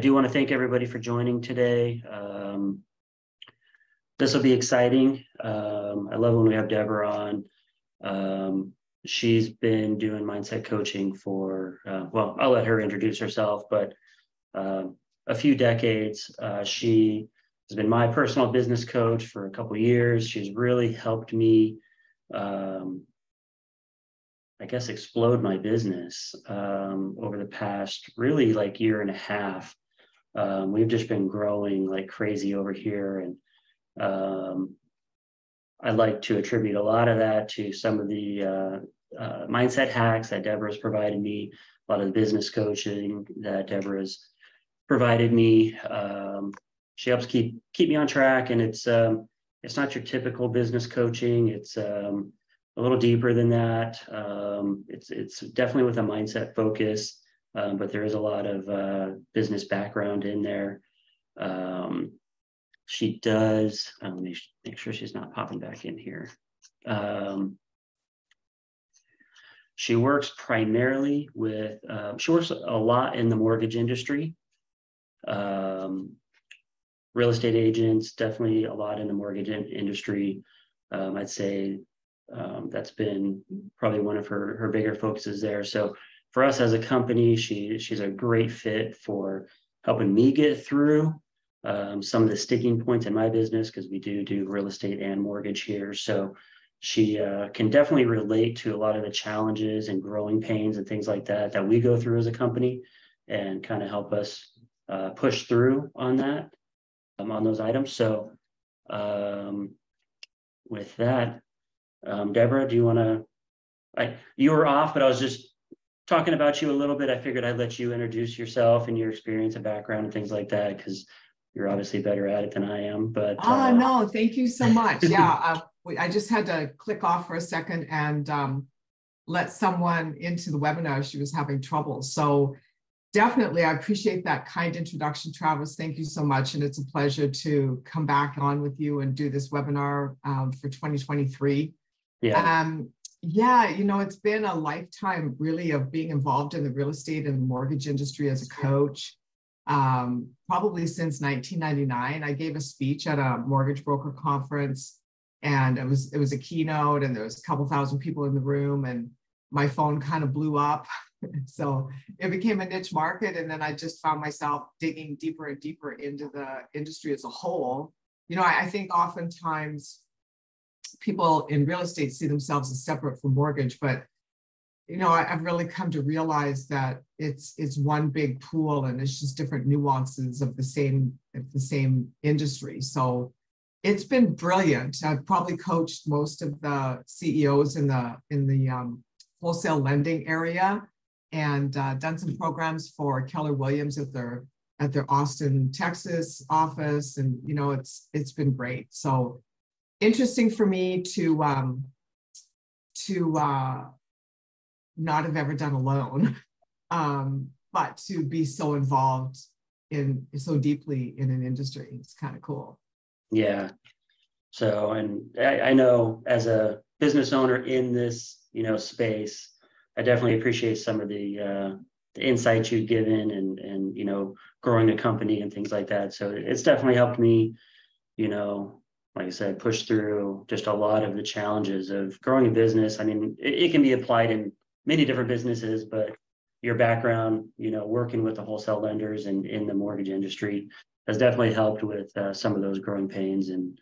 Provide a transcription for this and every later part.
Do want to thank everybody for joining today. Um, this will be exciting. Um, I love when we have Deborah on. Um, she's been doing mindset coaching for, uh, well, I'll let her introduce herself, but um, a few decades. Uh, she has been my personal business coach for a couple years. She's really helped me, um, I guess, explode my business um, over the past really like year and a half. Um, we've just been growing like crazy over here, and um, I like to attribute a lot of that to some of the uh, uh, mindset hacks that Deborah's provided me, a lot of the business coaching that Deborah's provided me. Um, she helps keep keep me on track, and it's um, it's not your typical business coaching. It's um, a little deeper than that. Um, it's it's definitely with a mindset focus, um, but there is a lot of uh, business background in there. Um, she does. Uh, let me make sure she's not popping back in here. Um, she works primarily with. Uh, she works a lot in the mortgage industry. Um, real estate agents, definitely a lot in the mortgage in- industry. Um, I'd say um, that's been probably one of her her bigger focuses there. So for us as a company, she she's a great fit for helping me get through um, some of the sticking points in my business because we do do real estate and mortgage here. So she uh, can definitely relate to a lot of the challenges and growing pains and things like that that we go through as a company and kind of help us uh, push through on that, um, on those items. So um, with that, um, Deborah, do you want to, I, you were off, but I was just talking about you a little bit. I figured I'd let you introduce yourself and your experience and background and things like that, because you're obviously better at it than I am, but. Ah, uh, no, thank you so much. Yeah, uh, I just had to click off for a second and um, let someone into the webinar. She was having trouble. So definitely, I appreciate that kind introduction, Travis. Thank you so much. And it's a pleasure to come back on with you and do this webinar um, for 2023. Yeah, Um, yeah, you know, it's been a lifetime really of being involved in the real estate and mortgage industry as a coach. Um, probably since 1999, I gave a speech at a mortgage broker conference, and it was it was a keynote, and there was a couple thousand people in the room, and my phone kind of blew up. so it became a niche market, and then I just found myself digging deeper and deeper into the industry as a whole. You know, I, I think oftentimes people in real estate see themselves as separate from mortgage, but you know, I, have really come to realize that it's it's one big pool and it's just different nuances of the same of the same industry. So it's been brilliant. I've probably coached most of the CEOs in the in the um, wholesale lending area and uh, done some programs for Keller Williams at their at their Austin, Texas office, and you know, it's it's been great. So interesting for me to um, to uh, not have ever done alone, um, but to be so involved in so deeply in an industry. It's kind of cool. yeah. So, and I, I know as a business owner in this, you know, space, I definitely appreciate some of the uh, the insights you've given and and you know growing a company and things like that. So it's definitely helped me, you know, like I said, push through just a lot of the challenges of growing a business. I mean, it, it can be applied in many different businesses, but your background, you know, working with the wholesale lenders and in the mortgage industry has definitely helped with uh, some of those growing pains. And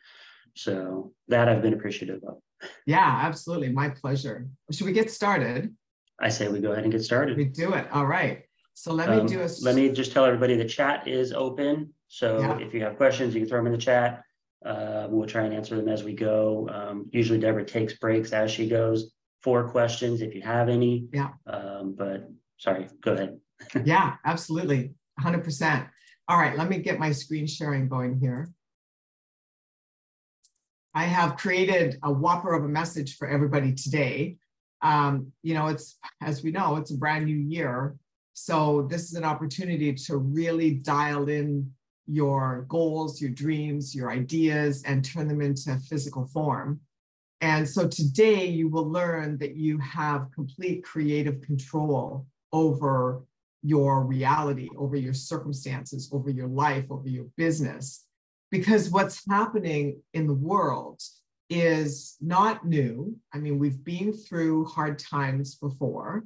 so that I've been appreciative of. Yeah, absolutely. My pleasure. Should we get started? I say we go ahead and get started. We do it. All right. So let me Um, do a. Let me just tell everybody the chat is open. So Yeah. if you have questions, you can throw them in the chat. Uh, we'll try and answer them as we go. Um, usually Deborah takes breaks as she goes for questions if you have any. Yeah. Um, but sorry, go ahead. Yeah, absolutely. 100%. All right, let me get my screen sharing going here. I have created a whopper of a message for everybody today. Um, you know, it's, as we know, it's a brand new year. So this is an opportunity to really dial in your goals, your dreams, your ideas, and turn them into physical form. And so today you will learn that you have complete creative control over your reality, over your circumstances, over your life, over your business. Because what's happening in the world is not new. I mean, we've been through hard times before,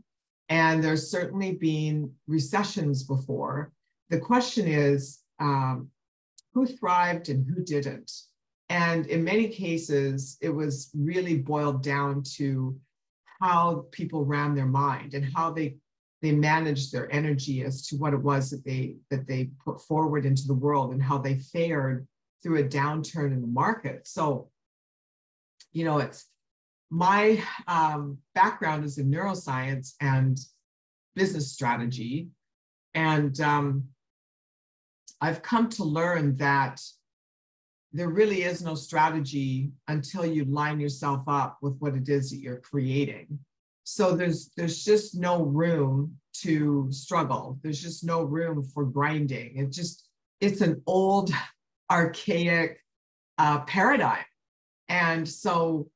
and there's certainly been recessions before. The question is um, who thrived and who didn't? And in many cases, it was really boiled down to how people ran their mind and how they they managed their energy as to what it was that they that they put forward into the world and how they fared through a downturn in the market. So, you know, it's my um, background is in neuroscience and business strategy, and um, I've come to learn that there really is no strategy until you line yourself up with what it is that you're creating. So there's there's just no room to struggle. There's just no room for grinding. It just it's an old archaic uh, paradigm. And so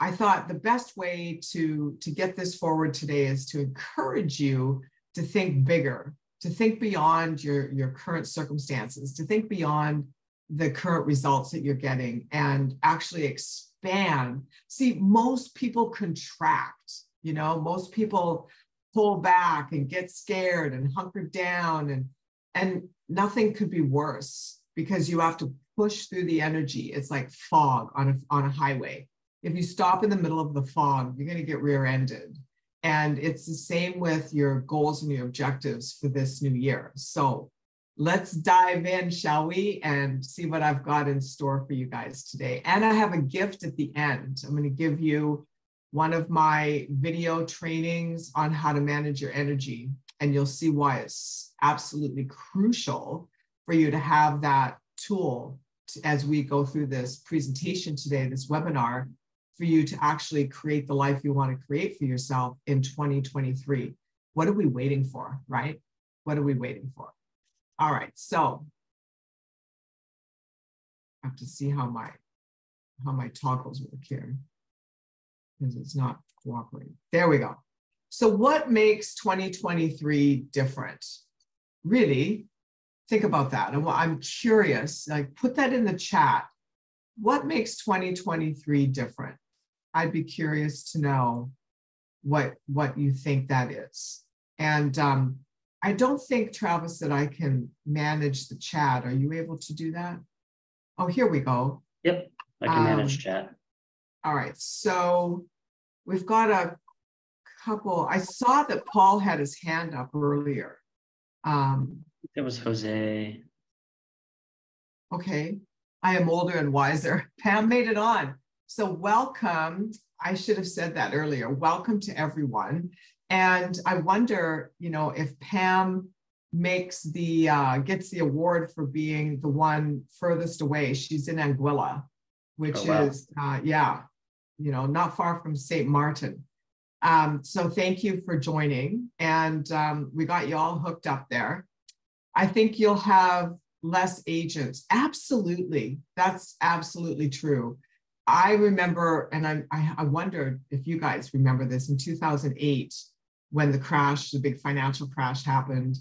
i thought the best way to to get this forward today is to encourage you to think bigger to think beyond your your current circumstances to think beyond the current results that you're getting and actually expand. See, most people contract, you know, most people pull back and get scared and hunker down and and nothing could be worse because you have to push through the energy. It's like fog on a on a highway. If you stop in the middle of the fog, you're going to get rear-ended. And it's the same with your goals and your objectives for this new year. So let's dive in, shall we, and see what I've got in store for you guys today. And I have a gift at the end. I'm going to give you one of my video trainings on how to manage your energy, and you'll see why it's absolutely crucial for you to have that tool to, as we go through this presentation today, this webinar, for you to actually create the life you want to create for yourself in 2023. What are we waiting for, right? What are we waiting for? All right, so I have to see how my how my toggles work here because it's not cooperating. There we go. So what makes 2023 different? Really, think about that. And I'm curious, like put that in the chat. What makes 2023 different? I'd be curious to know what what you think that is. And um, I don't think, Travis, that I can manage the chat. Are you able to do that? Oh, here we go. Yep, I can manage um, chat. All right, so we've got a couple. I saw that Paul had his hand up earlier. Um, it was Jose. Okay, I am older and wiser. Pam made it on. So welcome. I should have said that earlier. Welcome to everyone. And I wonder, you know, if Pam makes the uh, gets the award for being the one furthest away. She's in Anguilla, which oh, wow. is uh, yeah, you know, not far from St. Martin. Um, so thank you for joining, and um, we got you all hooked up there. I think you'll have less agents. Absolutely, that's absolutely true. I remember, and I, I, I wondered if you guys remember this in 2008 when the crash, the big financial crash happened,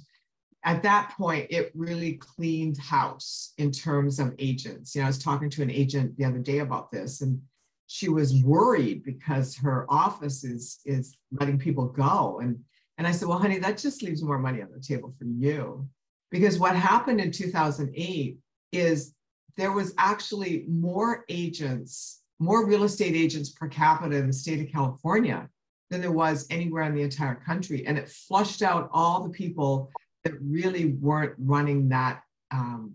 at that point, it really cleaned house in terms of agents. You know, I was talking to an agent the other day about this, and she was worried because her office is is letting people go. And and I said, well, honey, that just leaves more money on the table for you. Because what happened in 2008 is there was actually more agents, more real estate agents per capita in the state of California than there was anywhere in the entire country. And it flushed out all the people that really weren't running that um,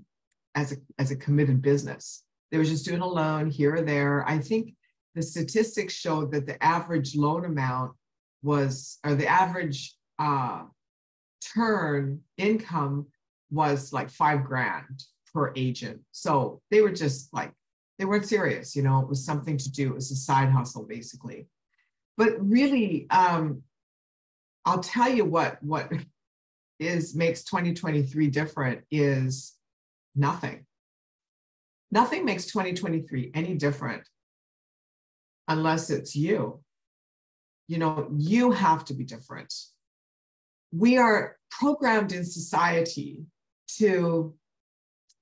as, a, as a committed business. They were just doing a loan here or there. I think the statistics showed that the average loan amount was, or the average uh, turn income was like five grand per agent. So they were just like, they weren't serious, you know, it was something to do. It was a side hustle, basically but really um, i'll tell you what what is makes 2023 different is nothing nothing makes 2023 any different unless it's you you know you have to be different we are programmed in society to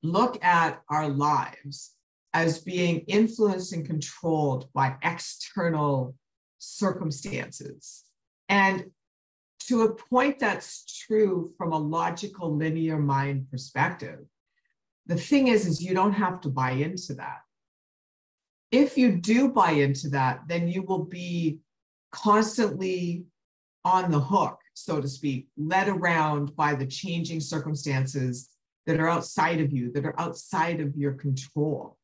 look at our lives as being influenced and controlled by external circumstances. And to a point that's true from a logical linear mind perspective, the thing is, is you don't have to buy into that. If you do buy into that, then you will be constantly on the hook, so to speak, led around by the changing circumstances that are outside of you, that are outside of your control.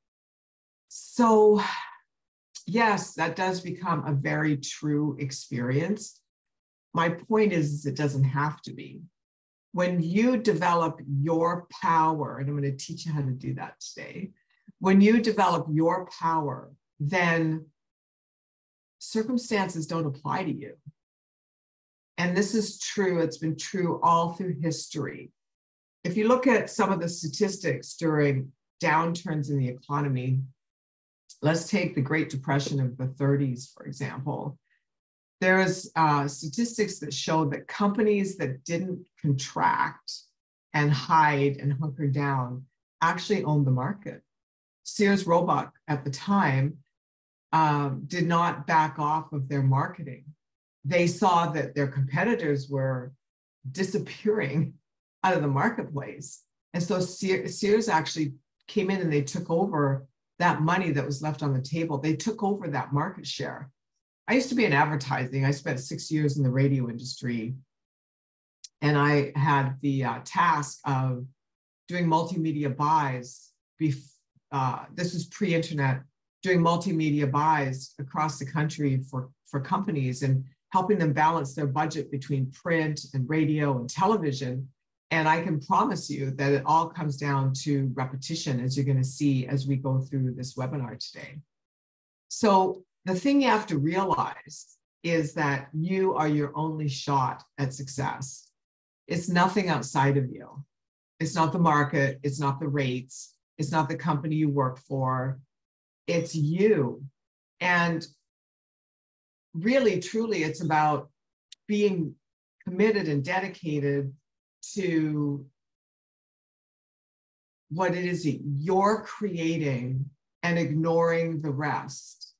So, yes, that does become a very true experience. My point is, is it doesn't have to be. When you develop your power, and I'm going to teach you how to do that today, when you develop your power, then circumstances don't apply to you. And this is true, it's been true all through history. If you look at some of the statistics during downturns in the economy, let's take the Great Depression of the 30s, for example. There's uh, statistics that show that companies that didn't contract and hide and hunker down actually owned the market. Sears Roebuck at the time um, did not back off of their marketing. They saw that their competitors were disappearing out of the marketplace. And so Sears actually came in and they took over that money that was left on the table. They took over that market share. I used to be in advertising. I spent six years in the radio industry. And I had the uh, task of doing multimedia buys. Bef- uh, this was pre internet, doing multimedia buys across the country for, for companies and helping them balance their budget between print and radio and television and I can promise you that it all comes down to repetition, as you're going to see as we go through this webinar today. So, the thing you have to realize is that you are your only shot at success. It's nothing outside of you. It's not the market, it's not the rates, it's not the company you work for, it's you. And really, truly, it's about being committed and dedicated to what it is that you're creating and ignoring the rest.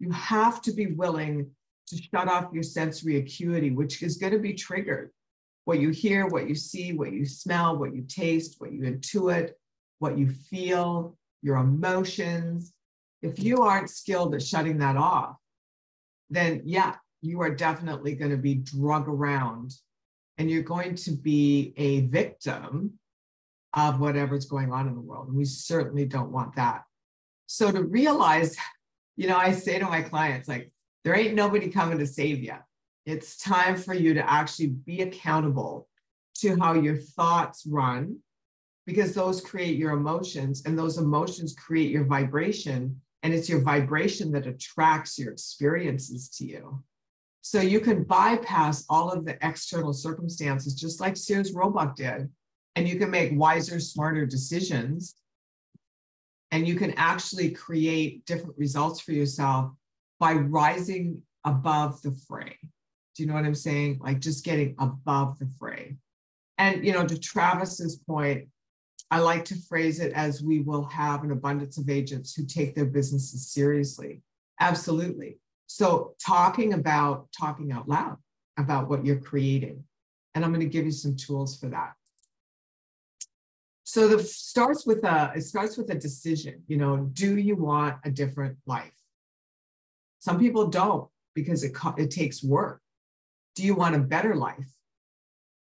You have to be willing to shut off your sensory acuity, which is going to be triggered. What you hear, what you see, what you smell, what you taste, what you intuit, what you feel, your emotions. If you aren't skilled at shutting that off, then yeah, you are definitely going to be drug around and you're going to be a victim of whatever's going on in the world. And we certainly don't want that. So to realize, you know, I say to my clients, like, there ain't nobody coming to save you. It's time for you to actually be accountable to how your thoughts run, because those create your emotions, and those emotions create your vibration. And it's your vibration that attracts your experiences to you. So you can bypass all of the external circumstances, just like Sears Roebuck did, and you can make wiser, smarter decisions. And you can actually create different results for yourself by rising above the fray. Do you know what I'm saying? Like just getting above the fray. And, you know, to Travis's point, I like to phrase it as we will have an abundance of agents who take their businesses seriously. Absolutely. So, talking about talking out loud about what you're creating. And I'm going to give you some tools for that. So the starts with a it starts with a decision. You know, do you want a different life? Some people don't because it it takes work. Do you want a better life?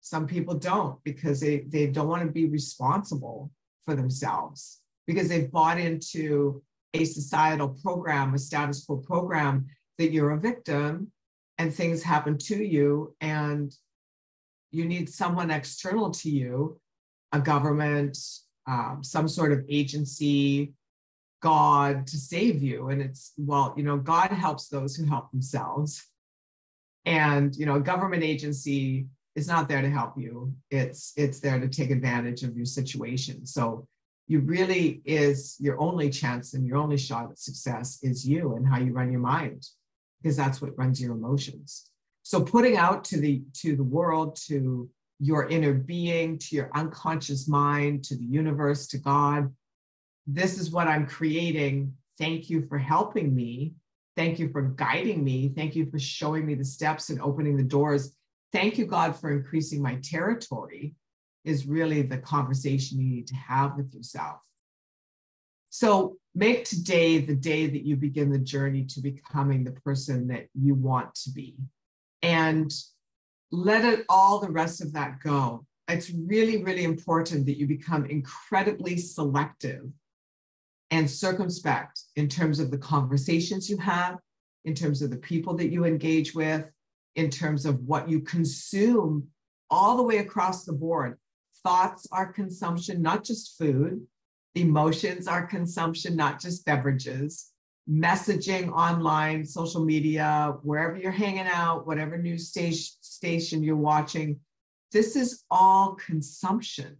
Some people don't because they they don't want to be responsible for themselves because they've bought into a societal program, a status quo program that you're a victim and things happen to you and you need someone external to you a government um, some sort of agency god to save you. And it's well you know god helps those who help themselves. And you know a government agency is not there to help you. It's it's there to take advantage of your situation. So you really is your only chance and your only shot at success is you and how you run your mind because that's what runs your emotions. So putting out to the to the world to your inner being, to your unconscious mind, to the universe, to God. This is what I'm creating. Thank you for helping me. Thank you for guiding me. Thank you for showing me the steps and opening the doors. Thank you, God, for increasing my territory, is really the conversation you need to have with yourself. So make today the day that you begin the journey to becoming the person that you want to be. And let it all the rest of that go. It's really, really important that you become incredibly selective and circumspect in terms of the conversations you have, in terms of the people that you engage with, in terms of what you consume all the way across the board. Thoughts are consumption, not just food. Emotions are consumption, not just beverages messaging online, social media, wherever you're hanging out, whatever news station, station you're watching, this is all consumption.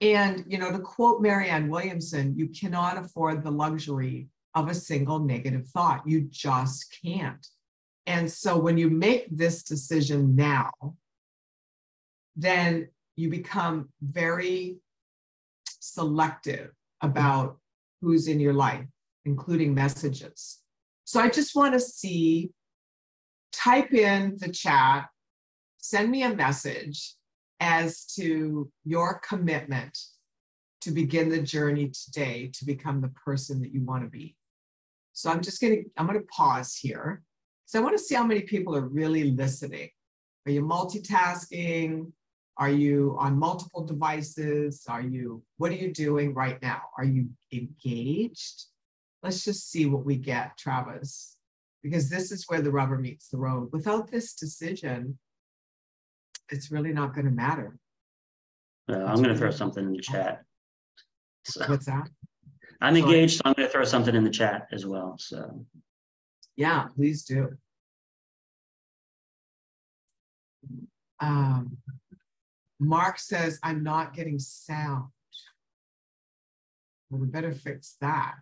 And, you know, to quote Marianne Williamson, you cannot afford the luxury of a single negative thought. You just can't. And so when you make this decision now, then you become very selective about mm-hmm. who's in your life including messages. So I just want to see, type in the chat, send me a message as to your commitment to begin the journey today to become the person that you want to be. So I'm just going to, I'm going to pause here. So I want to see how many people are really listening. Are you multitasking? Are you on multiple devices? Are you, what are you doing right now? Are you engaged? let's just see what we get, Travis, because this is where the rubber meets the road. Without this decision, it's really not going to matter. Uh, I'm going to throw something in the chat. So, What's that? I'm Sorry. engaged, so I'm going to throw something in the chat as well. So, yeah, please do. Um, Mark says, I'm not getting sound. Well, we better fix that.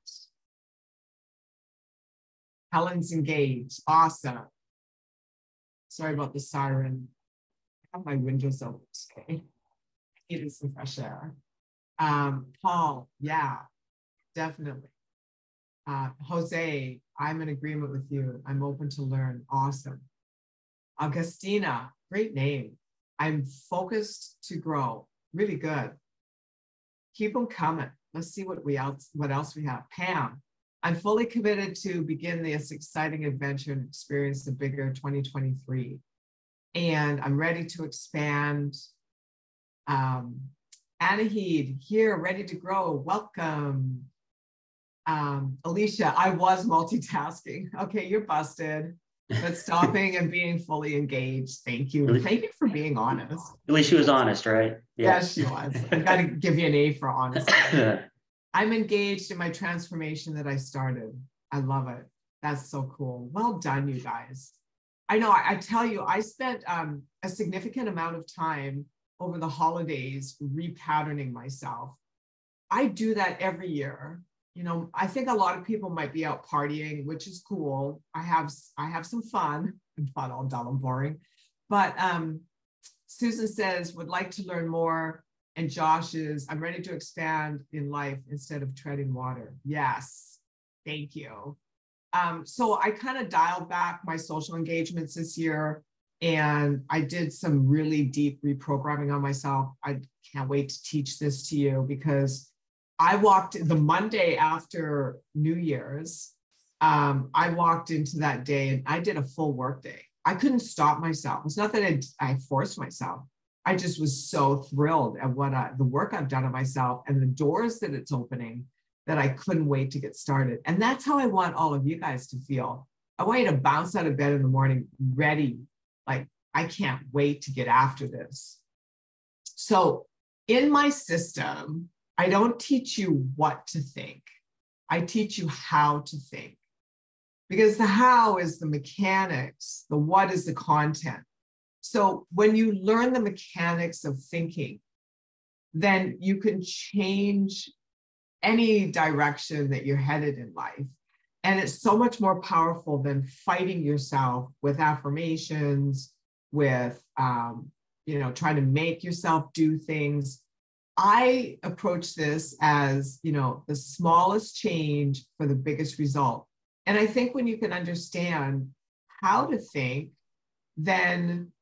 Helen's engaged. Awesome. Sorry about the siren. I have my windows open today. Needed some fresh air. Um, Paul, yeah, definitely. Uh, Jose, I'm in agreement with you. I'm open to learn. Awesome. Augustina, great name. I'm focused to grow. Really good. Keep them coming. Let's see what we else what else we have. Pam, I'm fully committed to begin this exciting adventure and experience the bigger 2023. And I'm ready to expand. Um, Anahid, here, ready to grow. Welcome. Um, Alicia, I was multitasking. Okay, you're busted. But stopping and being fully engaged. Thank you. Thank you for being honest. At least she was honest, right? Yeah, yeah she was. I got to give you an A for honesty. I'm engaged in my transformation that I started. I love it. That's so cool. Well done, you guys. I know, I, I tell you, I spent um, a significant amount of time over the holidays repatterning myself. I do that every year. You know, I think a lot of people might be out partying, which is cool. I have I have some fun, not all dull and boring. But um, Susan says would like to learn more and Josh is, I'm ready to expand in life instead of treading water. Yes, thank you. Um, so I kind of dialed back my social engagements this year and I did some really deep reprogramming on myself. I can't wait to teach this to you because I walked the Monday after New Year's. Um, I walked into that day and I did a full work day. I couldn't stop myself. It's not that I, forced myself. I just was so thrilled at what I, the work I've done on myself and the doors that it's opening that I couldn't wait to get started. And that's how I want all of you guys to feel. I want you to bounce out of bed in the morning ready. Like, I can't wait to get after this. So, in my system, I don't teach you what to think, I teach you how to think. Because the how is the mechanics, the what is the content. So when you learn the mechanics of thinking, then you can change any direction that you're headed in life. And it's so much more powerful than fighting yourself with affirmations, with um, you know, trying to make yourself do things. I approach this as, you know, the smallest change for the biggest result. And I think when you can understand how to think, then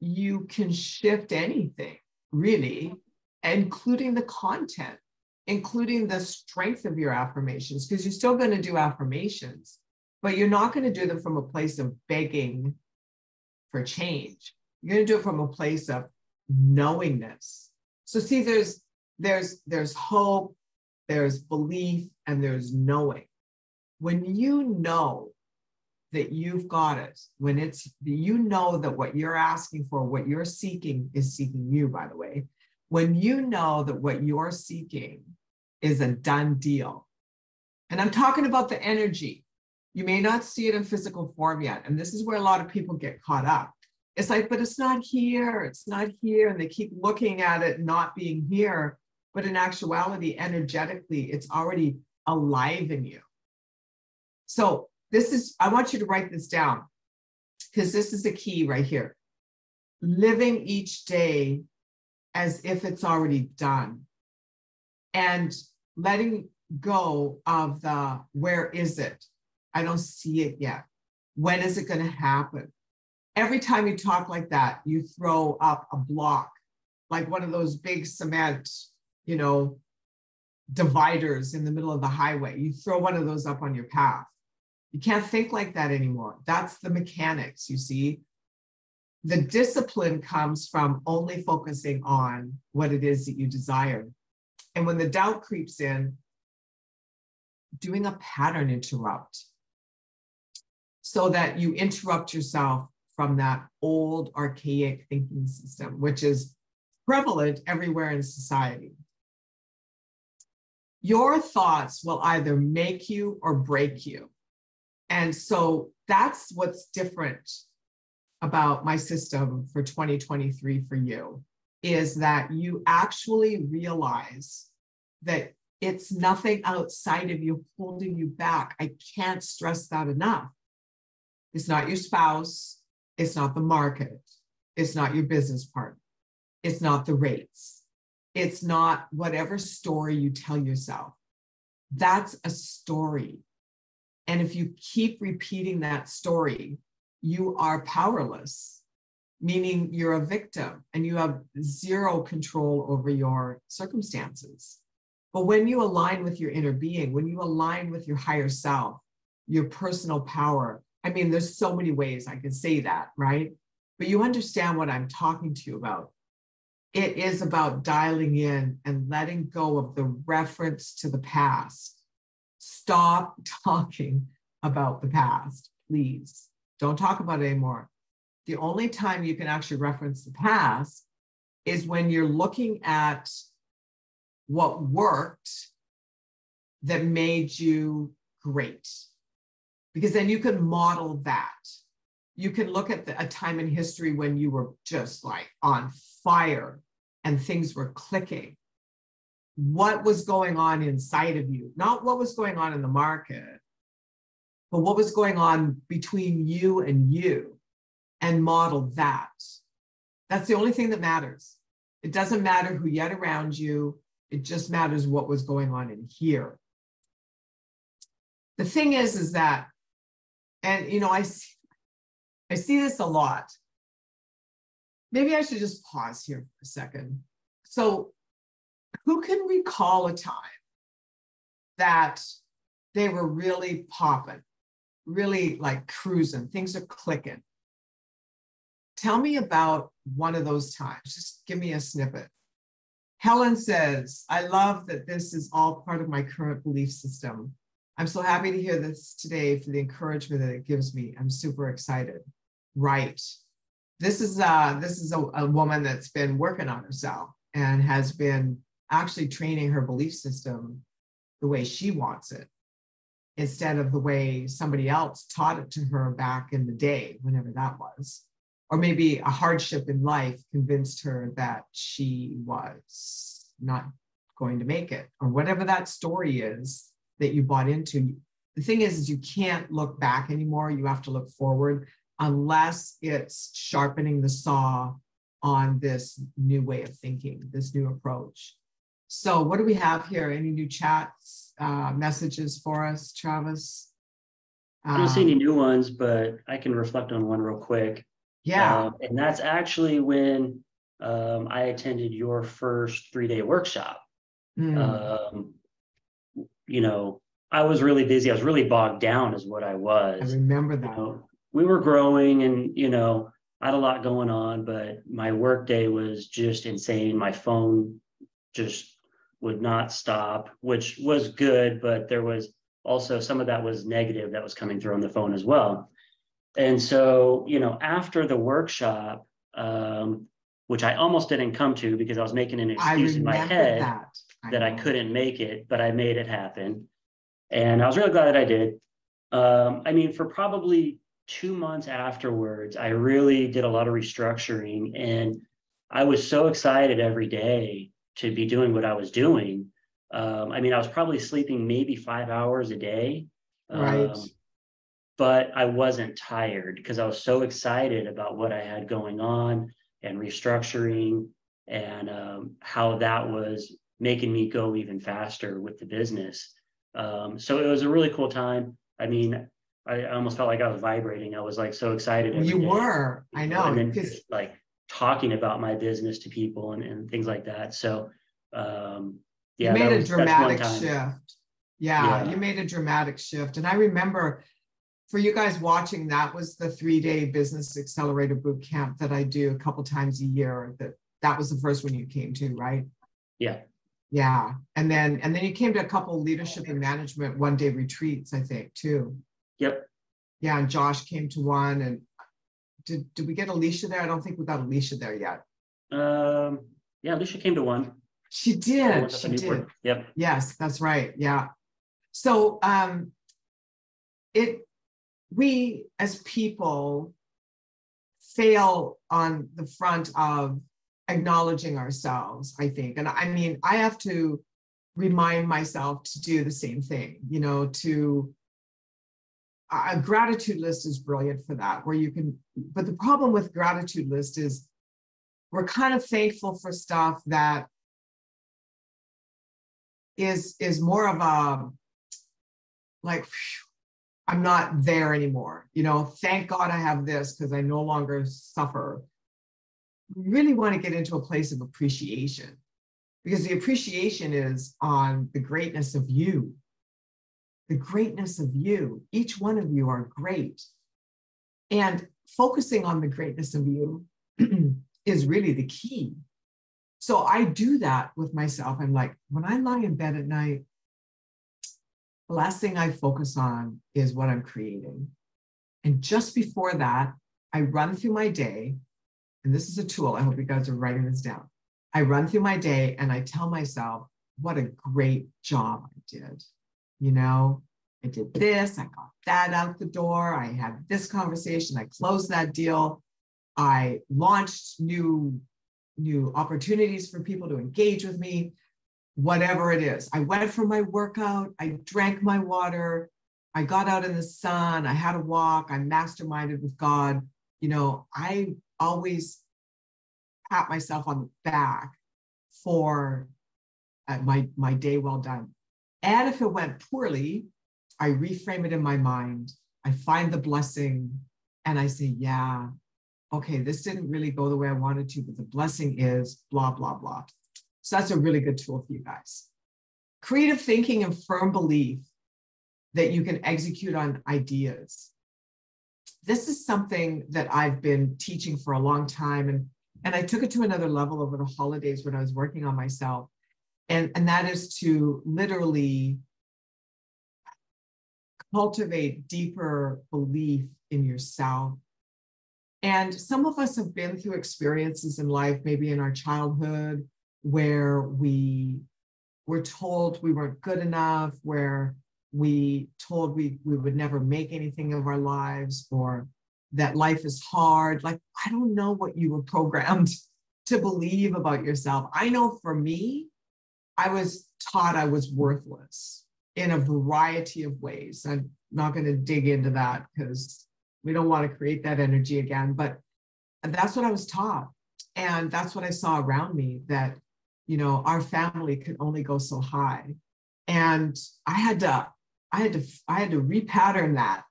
you can shift anything really, including the content, including the strength of your affirmations, because you're still going to do affirmations, but you're not going to do them from a place of begging for change. You're going to do it from a place of knowingness. So see, there's there's there's hope, there's belief, and there's knowing. When you know that you've got it, when it's you know that what you're asking for, what you're seeking is seeking you, by the way. When you know that what you're seeking is a done deal. And I'm talking about the energy. You may not see it in physical form yet. And this is where a lot of people get caught up. It's like, but it's not here, it's not here. And they keep looking at it not being here. But in actuality, energetically, it's already alive in you. So, this is, I want you to write this down because this is the key right here. Living each day as if it's already done and letting go of the where is it? I don't see it yet. When is it going to happen? Every time you talk like that, you throw up a block, like one of those big cement, you know, dividers in the middle of the highway. You throw one of those up on your path. You can't think like that anymore. That's the mechanics, you see. The discipline comes from only focusing on what it is that you desire. And when the doubt creeps in, doing a pattern interrupt so that you interrupt yourself from that old archaic thinking system, which is prevalent everywhere in society. Your thoughts will either make you or break you. And so that's what's different about my system for 2023 for you is that you actually realize that it's nothing outside of you holding you back. I can't stress that enough. It's not your spouse. It's not the market. It's not your business partner. It's not the rates. It's not whatever story you tell yourself. That's a story. And if you keep repeating that story, you are powerless, meaning you're a victim and you have zero control over your circumstances. But when you align with your inner being, when you align with your higher self, your personal power, I mean, there's so many ways I can say that, right? But you understand what I'm talking to you about. It is about dialing in and letting go of the reference to the past. Stop talking about the past, please. Don't talk about it anymore. The only time you can actually reference the past is when you're looking at what worked that made you great because then you can model that. You can look at the, a time in history when you were just like on fire and things were clicking. What was going on inside of you? Not what was going on in the market, but what was going on between you and you, and model that. That's the only thing that matters. It doesn't matter who yet around you, it just matters what was going on in here. The thing is, is that and you know, I see, I see this a lot. Maybe I should just pause here for a second. So, who can recall a time that they were really popping, really like cruising, things are clicking? Tell me about one of those times. Just give me a snippet. Helen says, I love that this is all part of my current belief system. I'm so happy to hear this today for the encouragement that it gives me. I'm super excited. Right. This is uh this is a, a woman that's been working on herself and has been actually training her belief system the way she wants it instead of the way somebody else taught it to her back in the day, whenever that was. Or maybe a hardship in life convinced her that she was not going to make it, or whatever that story is that you bought into. The thing is, is you can't look back anymore. You have to look forward unless it's sharpening the saw on this new way of thinking, this new approach. So, what do we have here? Any new chats, uh, messages for us, Travis? I don't see any um, new ones, but I can reflect on one real quick. Yeah. Um, and that's actually when um, I attended your first three day workshop. Mm. You know, I was really busy. I was really bogged down, is what I was. I remember that. You know, we were growing and, you know, I had a lot going on, but my work day was just insane. My phone just would not stop, which was good, but there was also some of that was negative that was coming through on the phone as well. And so, you know, after the workshop, um, which I almost didn't come to because I was making an excuse in my head that that I couldn't make it, but I made it happen. And I was really glad that I did. Um, I mean, for probably two months afterwards, I really did a lot of restructuring and I was so excited every day to be doing what I was doing. Um, I mean, I was probably sleeping maybe five hours a day. Right. Um, but I wasn't tired because I was so excited about what I had going on and restructuring and um, how that was making me go even faster with the business. Um, so it was a really cool time. I mean, I almost felt like I was vibrating. I was like so excited. You day, were, I know. And then just, like talking about my business to people and, and things like that. So um, yeah, you made was, a dramatic shift. Yeah, yeah, you made a dramatic shift. And I remember for you guys watching, that was the three-day business accelerator boot camp that I do a couple times a year. That that was the first one you came to, right? Yeah. Yeah. And then and then you came to a couple leadership and management one-day retreats, I think, too. Yep. Yeah, and Josh came to one and did did we get Alicia there? I don't think we got Alicia there yet. Um yeah, Alicia came to one. She did. She did. Yep. Yes, that's right. Yeah. So um it we as people fail on the front of acknowledging ourselves, I think. And I mean, I have to remind myself to do the same thing, you know, to a gratitude list is brilliant for that, where you can, but the problem with gratitude list is we're kind of thankful for stuff that is is more of a like I'm not there anymore. You know, thank God I have this because I no longer suffer. Really want to get into a place of appreciation because the appreciation is on the greatness of you. The greatness of you. Each one of you are great. And focusing on the greatness of you is really the key. So I do that with myself. I'm like, when I lie in bed at night, the last thing I focus on is what I'm creating. And just before that, I run through my day. And this is a tool. I hope you guys are writing this down. I run through my day and I tell myself, what a great job I did. You know, I did this, I got that out the door, I had this conversation, I closed that deal, I launched new new opportunities for people to engage with me, whatever it is. I went for my workout, I drank my water, I got out in the sun, I had a walk, I masterminded with God. You know, I always pat myself on the back for uh, my my day well done. And if it went poorly, I reframe it in my mind. I find the blessing and I say, yeah, okay, this didn't really go the way I wanted to, but the blessing is blah, blah, blah. So that's a really good tool for you guys. Creative thinking and firm belief that you can execute on ideas. This is something that I've been teaching for a long time. And, and I took it to another level over the holidays when I was working on myself. And, and that is to literally cultivate deeper belief in yourself and some of us have been through experiences in life, maybe in our childhood, where we were told we weren't good enough, where we told we, we would never make anything of our lives, or that life is hard. Like, I don't know what you were programmed to believe about yourself. I know for me, I was taught I was worthless in a variety of ways. I'm not going to dig into that because we don't want to create that energy again but that's what i was taught and that's what I saw around me that, you know, our family could only go so high. And I had to, I had to, I had to repattern that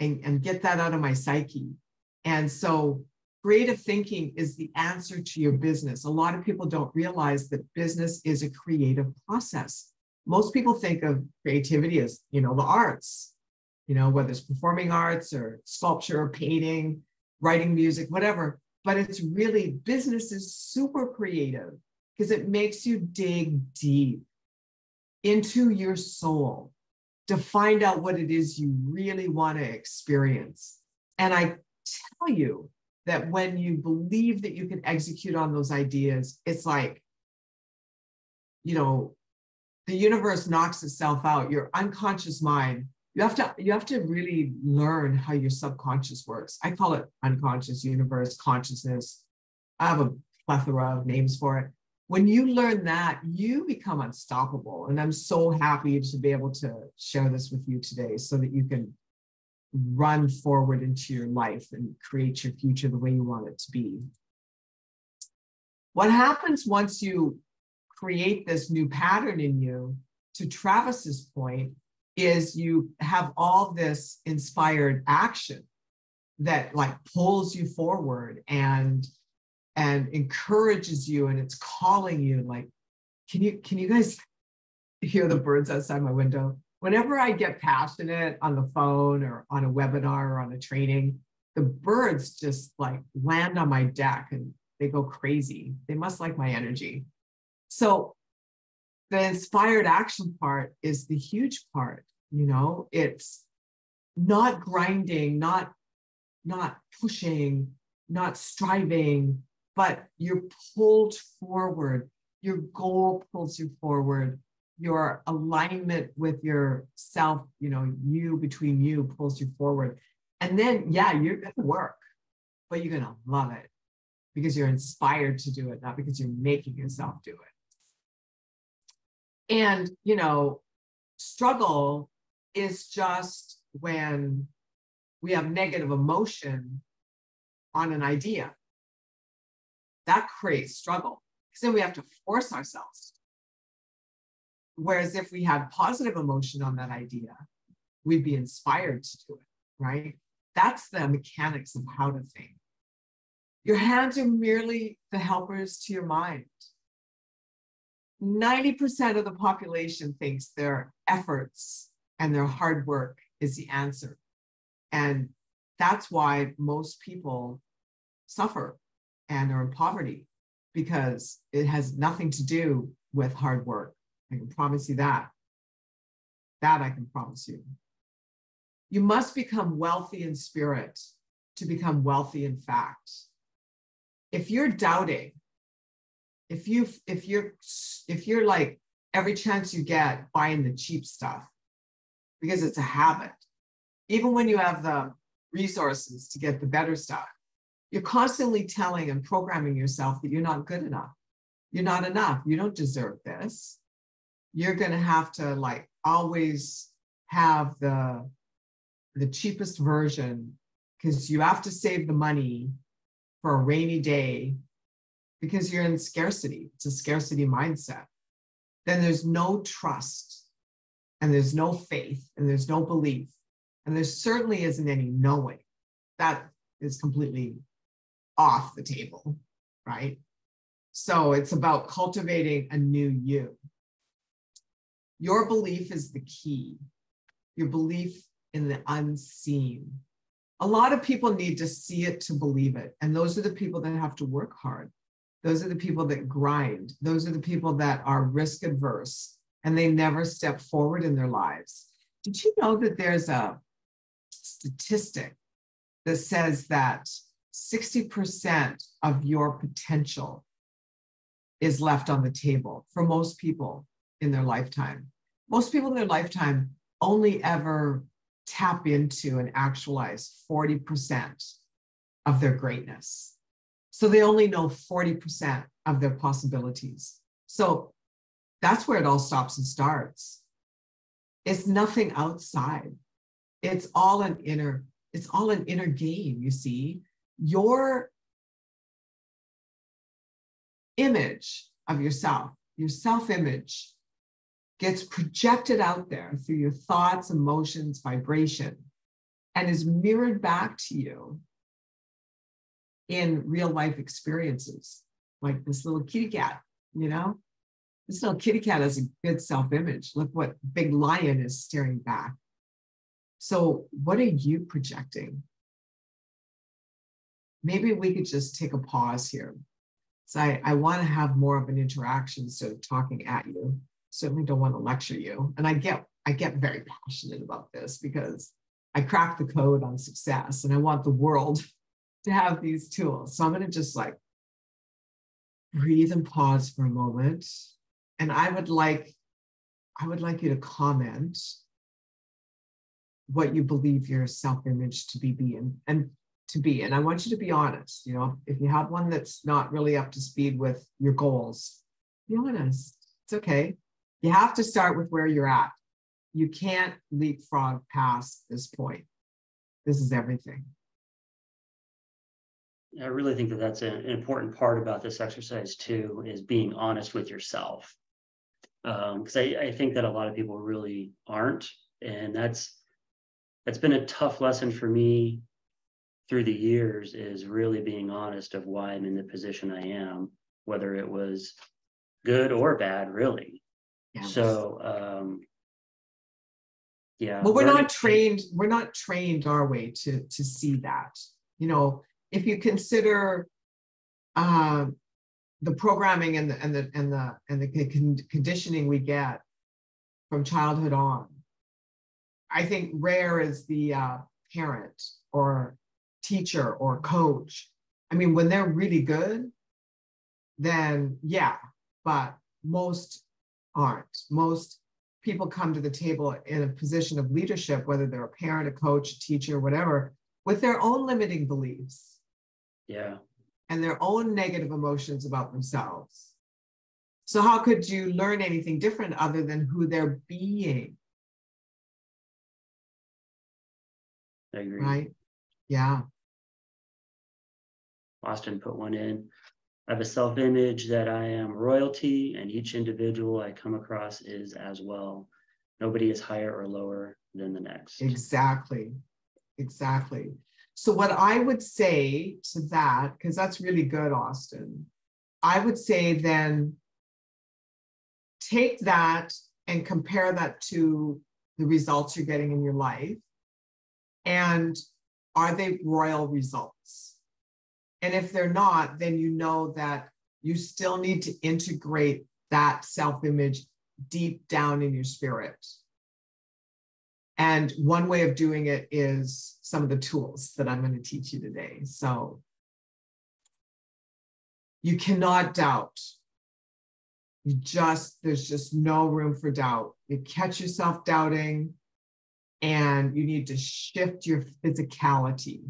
and, and get that out of my psyche. And so creative thinking is the answer to your business. A lot of people don't realize that business is a creative process. Most people think of creativity as, you know, the arts, you know, whether it's performing arts or sculpture or painting, writing music, whatever. But it's really business is super creative because it makes you dig deep into your soul to find out what it is you really want to experience. And I tell you, that when you believe that you can execute on those ideas, it's like, you know, the universe knocks itself out. Your unconscious mind, you have to you have to really learn how your subconscious works. I call it unconscious universe, consciousness. I have a plethora of names for it. When you learn that, you become unstoppable. And I'm so happy to be able to share this with you today so that you can run forward into your life and create your future the way you want it to be. What happens once you create this new pattern in you, to Travis's point, is you have all this inspired action that like pulls you forward and and encourages you and it's calling you like can you can you guys hear the birds outside my window whenever I get passionate on the phone or on a webinar or on a training, the birds just like land on my deck and they go crazy. They must like my energy. So the inspired action part is the huge part, you know, it's not grinding, not not pushing, not striving, but you're pulled forward. Your goal pulls you forward your alignment with yourself, you know, you between you pulls you forward. And then, yeah, you're going to work, but you're going to love it because you're inspired to do it, not because you're making yourself do it. And, you know, struggle is just when we have negative emotion on an idea. That creates struggle because then we have to force ourselves Whereas if we had positive emotion on that idea, we'd be inspired to do it, right? That's the mechanics of how to think. Your hands are merely the helpers to your mind. 90% of the population thinks their efforts and their hard work is the answer. And that's why most people suffer and are in poverty because it has nothing to do with hard work. I can promise you that. That I can promise you. You must become wealthy in spirit to become wealthy in fact. If you're doubting, if you if you're if you're like every chance you get buying the cheap stuff because it's a habit, even when you have the resources to get the better stuff, you're constantly telling and programming yourself that you're not good enough. You're not enough. You don't deserve this you're going to have to like always have the the cheapest version because you have to save the money for a rainy day because you're in scarcity it's a scarcity mindset then there's no trust and there's no faith and there's no belief and there certainly isn't any knowing that is completely off the table right so it's about cultivating a new you your belief is the key, your belief in the unseen. A lot of people need to see it to believe it. And those are the people that have to work hard. Those are the people that grind. Those are the people that are risk adverse and they never step forward in their lives. Did you know that there's a statistic that says that 60% of your potential is left on the table for most people in their lifetime. Most people in their lifetime only ever tap into and actualize 40% of their greatness. So they only know 40% of their possibilities. So that's where it all stops and starts. It's nothing outside. It's all an inner, it's all an inner game, you see. Your image of yourself, your self image, gets projected out there through your thoughts, emotions, vibration, and is mirrored back to you in real life experiences, like this little kitty cat, you know? This little kitty cat has a good self image. Look what big lion is staring back. So, what are you projecting? Maybe we could just take a pause here. So, I, I want to have more of an interaction instead of talking at you. Certainly don't want to lecture you. And I get I get very passionate about this because I cracked the code on success and I want the world to have these tools. So I'm going to just like breathe and pause for a moment. And I would like, I would like you to comment what you believe your self-image to be being and to be. And I want you to be honest. You know, if you have one that's not really up to speed with your goals, be honest. It's okay. You have to start with where you're at. You can't leapfrog past this point. This is everything. I really think that that's an important part about this exercise too, is being honest with yourself. Because um, I, I think that a lot of people really aren't, and that's that's been a tough lesson for me through the years. Is really being honest of why I'm in the position I am, whether it was good or bad, really. Yes. So, um, yeah. Well, we're not trained. We're not trained our way to to see that. You know, if you consider uh, the programming and the and the and the and the conditioning we get from childhood on, I think rare is the uh, parent or teacher or coach. I mean, when they're really good, then yeah, but most aren't. Most people come to the table in a position of leadership, whether they're a parent, a coach, a teacher, whatever, with their own limiting beliefs yeah. And their own negative emotions about themselves. So, how could you learn anything different other than who they're being? I agree. Right? Yeah. Austin put one in. I have a self image that I am royalty, and each individual I come across is as well. Nobody is higher or lower than the next. Exactly. Exactly. So, what I would say to that, because that's really good, Austin, I would say then take that and compare that to the results you're getting in your life. And are they royal results? And if they're not, then you know that you still need to integrate that self image deep down in your spirit. And one way of doing it is some of the tools that I'm going to teach you today. So you cannot doubt. You just, there's just no room for doubt. You catch yourself doubting and you need to shift your physicality.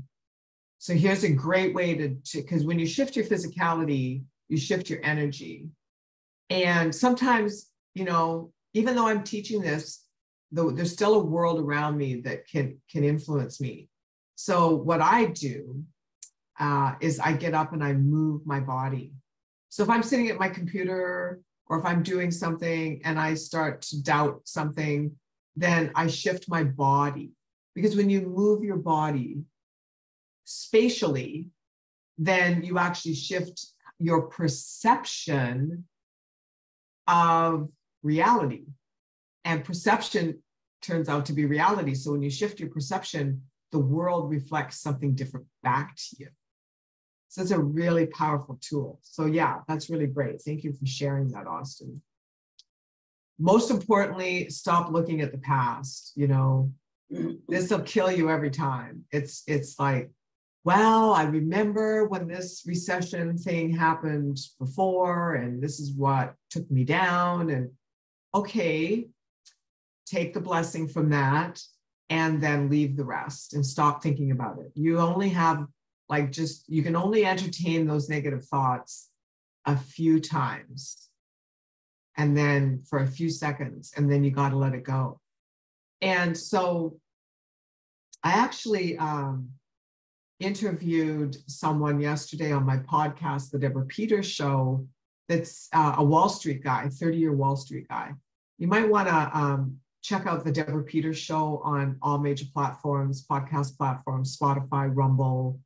So here's a great way to, because when you shift your physicality, you shift your energy. And sometimes, you know, even though I'm teaching this, though there's still a world around me that can can influence me. So what I do uh, is I get up and I move my body. So if I'm sitting at my computer or if I'm doing something and I start to doubt something, then I shift my body. Because when you move your body spatially, then you actually shift your perception of reality. And perception turns out to be reality. So when you shift your perception, the world reflects something different back to you. So it's a really powerful tool. So yeah, that's really great. Thank you for sharing that, Austin. Most importantly, stop looking at the past. You know, mm-hmm. this will kill you every time. It's it's like, well, I remember when this recession thing happened before, and this is what took me down. And okay, take the blessing from that and then leave the rest and stop thinking about it. You only have like just, you can only entertain those negative thoughts a few times and then for a few seconds, and then you got to let it go. And so I actually um, interviewed someone yesterday on my podcast, The Deborah Peters Show, that's uh, a Wall Street guy, 30 year Wall Street guy. You might want to um, check out the Deborah Peters show on all major platforms, podcast platforms, Spotify, Rumble,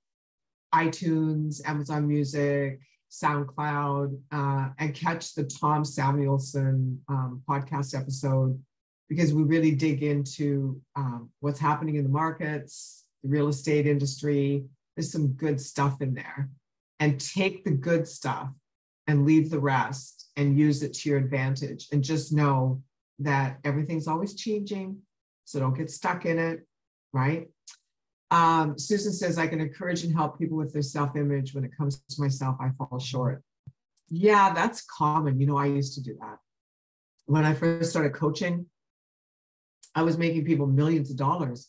iTunes, Amazon Music, SoundCloud, uh, and catch the Tom Samuelson um, podcast episode because we really dig into um, what's happening in the markets, the real estate industry. There's some good stuff in there. And take the good stuff and leave the rest and use it to your advantage. And just know that everything's always changing. So don't get stuck in it, right? Um, Susan says, I can encourage and help people with their self image. When it comes to myself, I fall short. Yeah, that's common. You know, I used to do that. When I first started coaching, I was making people millions of dollars.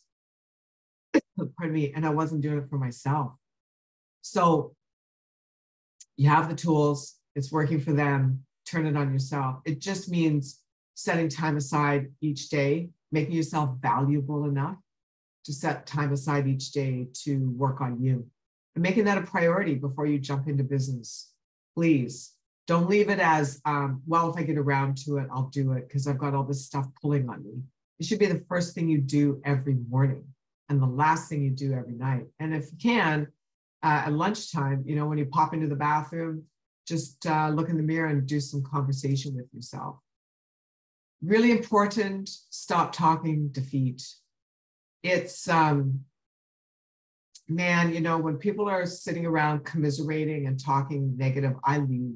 Pardon me. And I wasn't doing it for myself. So you have the tools, it's working for them, turn it on yourself. It just means setting time aside each day, making yourself valuable enough to set time aside each day to work on you and making that a priority before you jump into business. Please don't leave it as, um, well, if I get around to it, I'll do it because I've got all this stuff pulling on me. It should be the first thing you do every morning and the last thing you do every night. And if you can, uh, at lunchtime, you know, when you pop into the bathroom, just uh, look in the mirror and do some conversation with yourself. Really important, stop talking defeat. It's, um, man, you know, when people are sitting around commiserating and talking negative, I leave.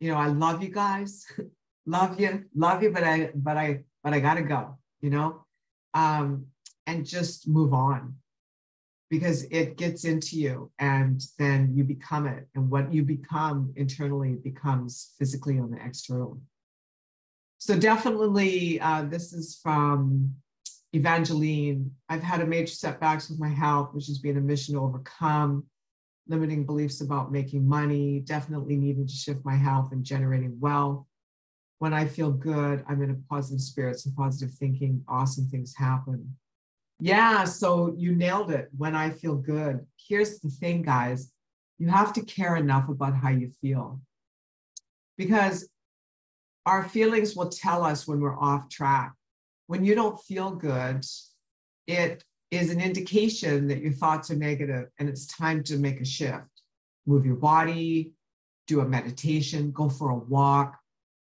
You know, I love you guys, love you, love you, but I, but I, but I gotta go you know, um, and just move on because it gets into you and then you become it. And what you become internally becomes physically on the external. So, definitely, uh, this is from Evangeline. I've had a major setbacks with my health, which has been a mission to overcome limiting beliefs about making money, definitely needing to shift my health and generating wealth when I feel good, I'm in a positive spirit, some positive thinking, awesome things happen. Yeah, so you nailed it. When I feel good. Here's the thing, guys you have to care enough about how you feel because our feelings will tell us when we're off track. When you don't feel good, it is an indication that your thoughts are negative and it's time to make a shift. Move your body, do a meditation, go for a walk,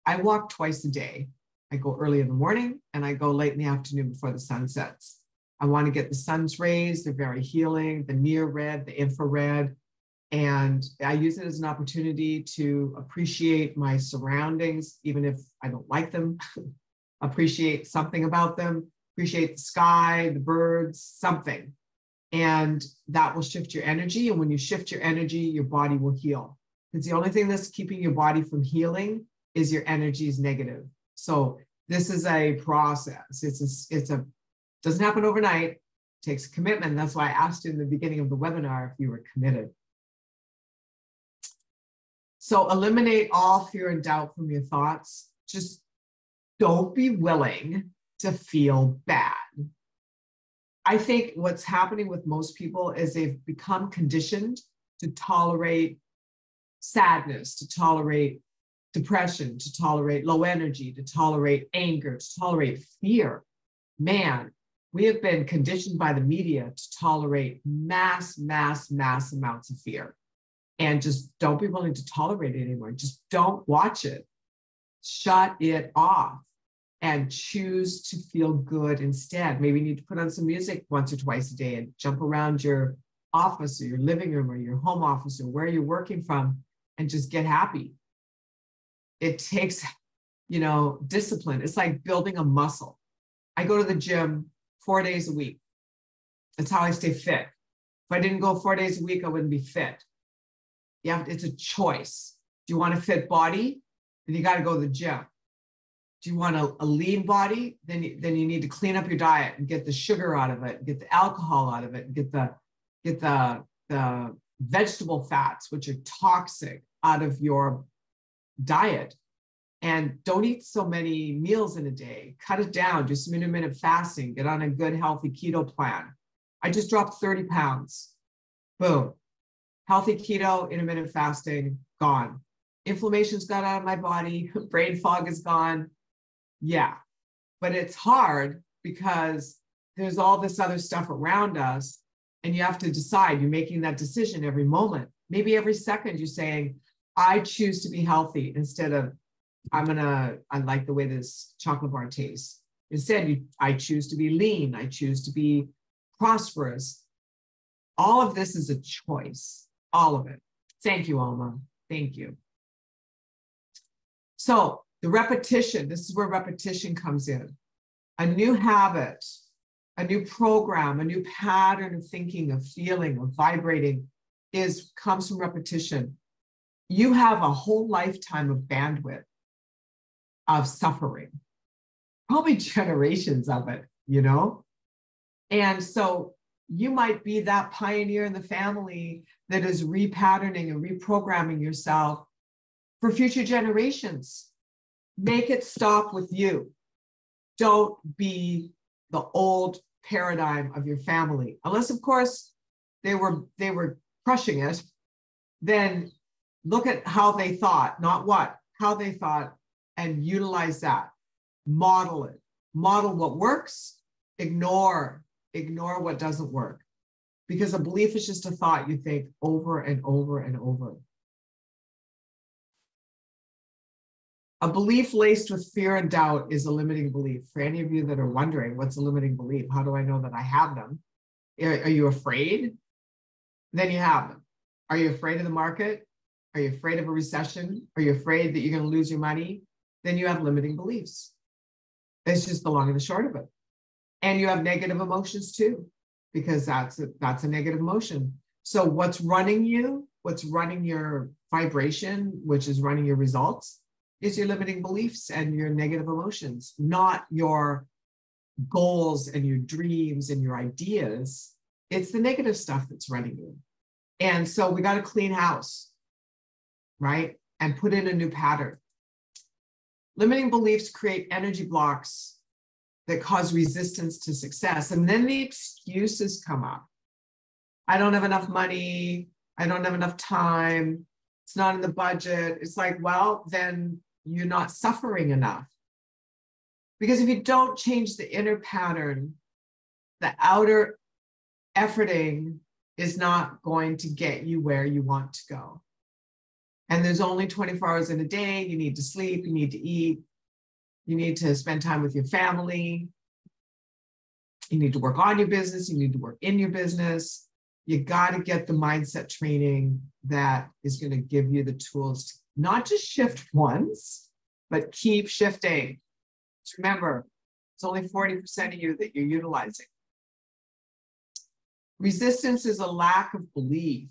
I walk twice a day. I go early in the morning and I go late in the afternoon before the sun sets. I want to get the sun's rays, they're very healing, the near red, the infrared. And I use it as an opportunity to appreciate my surroundings, even if I don't like them, appreciate something about them, appreciate the sky, the birds, something. And that will shift your energy. And when you shift your energy, your body will heal. It's the only thing that's keeping your body from healing is your energy is negative. So this is a process. It's a, it's a doesn't happen overnight. Takes commitment. That's why I asked you in the beginning of the webinar if you were committed. So eliminate all fear and doubt from your thoughts. Just don't be willing to feel bad. I think what's happening with most people is they've become conditioned to tolerate sadness, to tolerate depression, to tolerate low energy, to tolerate anger, to tolerate fear. Man, we have been conditioned by the media to tolerate mass, mass, mass amounts of fear. And just don't be willing to tolerate it anymore. Just don't watch it. Shut it off and choose to feel good instead. Maybe you need to put on some music once or twice a day and jump around your office or your living room or your home office or where you're working from and just get happy it takes, you know, discipline. It's like building a muscle. I go to the gym four days a week. That's how I stay fit. If I didn't go four days a week, I wouldn't be fit. Yeah, it's a choice. Do you want a fit body? Then you got to go to the gym. Do you want a, a lean body? Then you, then you need to clean up your diet and get the sugar out of it, get the alcohol out of it, get the get the the vegetable fats, which are toxic, out of your diet and don't eat so many meals in a day. Cut it down, do some intermittent fasting, get on a good, healthy keto plan. I just dropped 30 pounds. Boom. Healthy keto, intermittent fasting, gone. inflammation's gone out of my body, brain fog is gone. Yeah. But it's hard because there's all this other stuff around us. And you have to decide, you're making that decision every moment. Maybe every second you're saying, I choose to be healthy instead of I'm gonna, I like the way this chocolate bar tastes. Instead, you, I choose to be lean, I choose to be prosperous. All of this is a choice, all of it. Thank you, Alma. Thank you. So the repetition, this is where repetition comes in. A new habit, a new program, a new pattern of thinking, of feeling, of vibrating is comes from repetition. You have a whole lifetime of bandwidth of suffering, probably generations of it, you know? And so you might be that pioneer in the family that is repatterning and reprogramming yourself for future generations. Make it stop with you. Don't be the old paradigm of your family, unless, of course, they were they were crushing it. Then look at how they thought, not what, how they thought, and utilize that. Model it. Model what works. Ignore ignore what doesn't work because a belief is just a thought you think over and over and over. A belief laced with fear and doubt is a limiting belief. For any of you that are wondering, what's a limiting belief? How do I know that I have them? Are you afraid? Then you have them. Are you afraid of the market? Are you afraid of a recession? Are you afraid that you're going to lose your money? Then you have limiting beliefs. It's just the long and the short of it. And you have negative emotions too because that's a, that's a negative emotion. So what's running you, what's running your vibration, which is running your results, is your limiting beliefs and your negative emotions, not your goals and your dreams and your ideas. It's the negative stuff that's running you. And so we got to clean house, right? And put in a new pattern. Limiting beliefs create energy blocks that cause resistance to success. And then the excuses come up. I don't have enough money. I don't have enough time. It's not in the budget. It's like, well, then you're not suffering enough. Because if you don't change the inner pattern, the outer efforting is not going to get you where you want to go. And there's only 24 hours in a day. You need to sleep, you need to eat, you need to spend time with your family. You need to work on your business. You need to work in your business. You got to get the mindset training that is going to give you the tools to not just shift once, but keep shifting. Remember, it's only 40% of you that you're utilizing. Resistance is a lack of belief.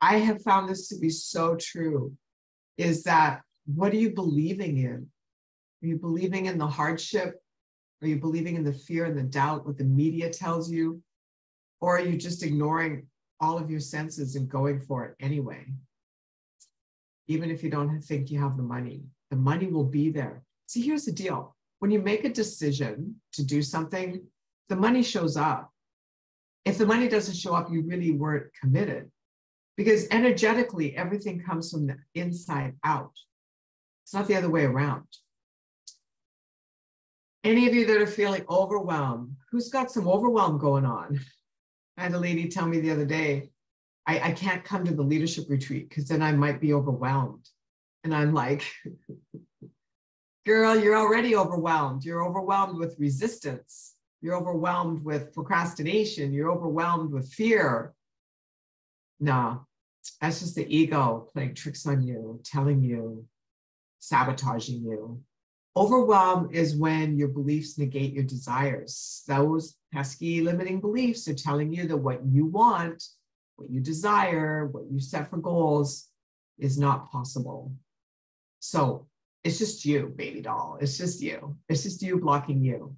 I have found this to be so true is that what are you believing in? Are you believing in the hardship? Are you believing in the fear and the doubt, what the media tells you? Or are you just ignoring all of your senses and going for it anyway? Even if you don't think you have the money, the money will be there. See, here's the deal when you make a decision to do something, the money shows up. If the money doesn't show up, you really weren't committed because energetically, everything comes from the inside out. It's not the other way around. Any of you that are feeling overwhelmed, who's got some overwhelm going on? I had a lady tell me the other day, I, I can't come to the leadership retreat because then I might be overwhelmed. And I'm like, girl, you're already overwhelmed. You're overwhelmed with resistance. You're overwhelmed with procrastination. You're overwhelmed with fear. No, that's just the ego playing tricks on you, telling you, sabotaging you. Overwhelm is when your beliefs negate your desires. Those pesky limiting beliefs are telling you that what you want, what you desire, what you set for goals is not possible. So it's just you, baby doll. It's just you. It's just you blocking you.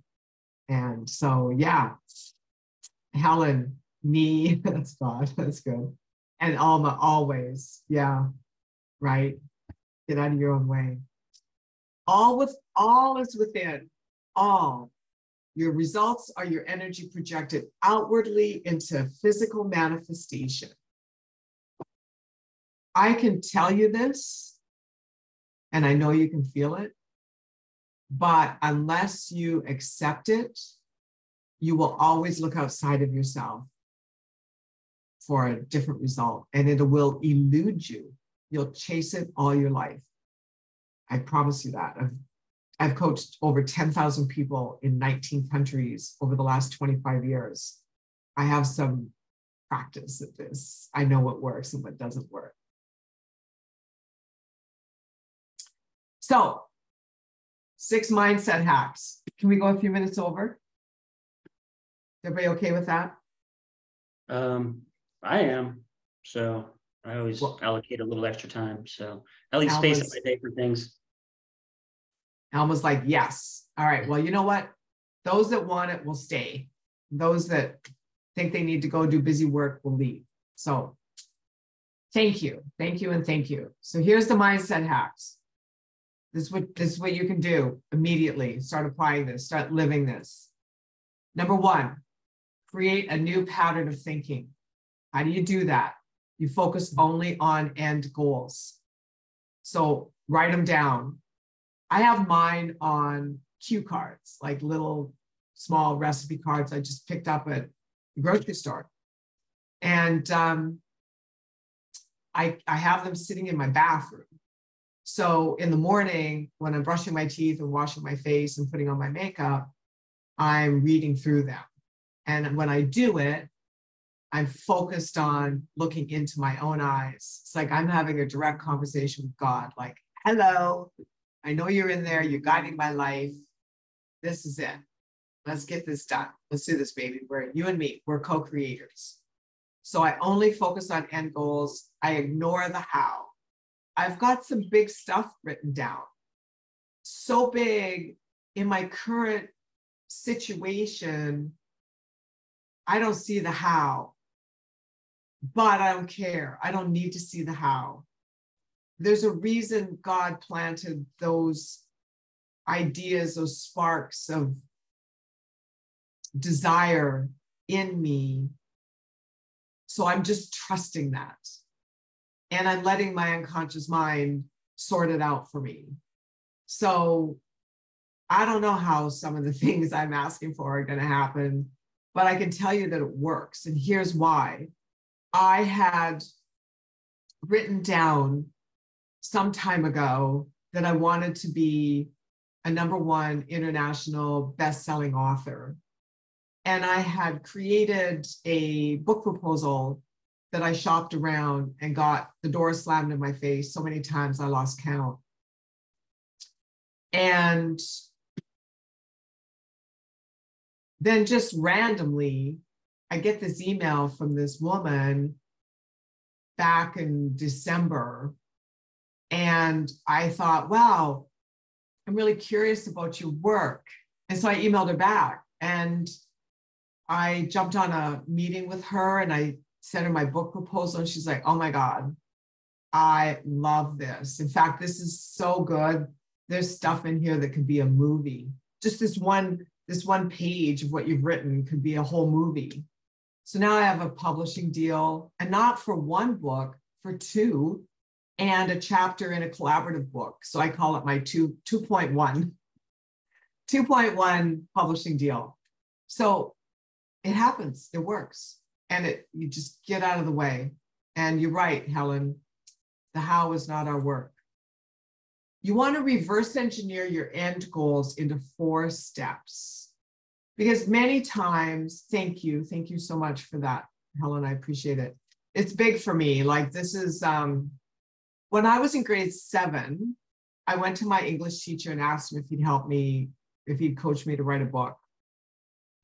And so, yeah, Helen, me, that's God, that's good. And Alma, always, yeah, right? Get out of your own way. All with all is within, all. Your results are your energy projected outwardly into physical manifestation. I can tell you this, and I know you can feel it, but unless you accept it, you will always look outside of yourself for a different result and it will elude you. You'll chase it all your life. I promise you that. I've, I've coached over 10,000 people in 19 countries over the last 25 years. I have some practice at this. I know what works and what doesn't work. So, six mindset hacks. Can we go a few minutes over? Everybody okay with that? Um, I am. So I always well, allocate a little extra time. So at least space in my day for things. Alma's like, yes. All right. Well, you know what? Those that want it will stay. Those that think they need to go do busy work will leave. So thank you. Thank you and thank you. So here's the mindset hacks. This is what this is what you can do immediately. Start applying this, start living this. Number one, create a new pattern of thinking. How do you do that? You focus only on end goals. So write them down. I have mine on cue cards, like little small recipe cards I just picked up at the grocery store. And um, I, I have them sitting in my bathroom. So in the morning, when I'm brushing my teeth and washing my face and putting on my makeup, I'm reading through them. And when I do it, I'm focused on looking into my own eyes. It's like I'm having a direct conversation with God, like, hello, I know you're in there, you're guiding my life. This is it. Let's get this done. Let's do this, baby. We're you and me, we're co creators. So I only focus on end goals, I ignore the how. I've got some big stuff written down. So big in my current situation, I don't see the how, but I don't care. I don't need to see the how. There's a reason God planted those ideas, those sparks of desire in me. So I'm just trusting that. And I'm letting my unconscious mind sort it out for me. So I don't know how some of the things I'm asking for are going to happen but I can tell you that it works. And here's why. I had written down some time ago that I wanted to be a number one international best-selling author. And I had created a book proposal that I shopped around and got the door slammed in my face so many times I lost count. And then just randomly, I get this email from this woman back in December. And I thought, wow, I'm really curious about your work. And so I emailed her back and I jumped on a meeting with her and I sent her my book proposal. And she's like, oh my God, I love this. In fact, this is so good. There's stuff in here that could be a movie. Just this one this one page of what you've written could be a whole movie. So now I have a publishing deal, and not for one book, for two, and a chapter in a collaborative book. So I call it my two, 2.1, 2.1 publishing deal. So it happens, it works. And it you just get out of the way. And you're right, Helen. The how is not our work. You want to reverse engineer your end goals into four steps. Because many times, thank you, thank you so much for that, Helen. I appreciate it. It's big for me. Like, this is um, when I was in grade seven, I went to my English teacher and asked him if he'd help me, if he'd coach me to write a book.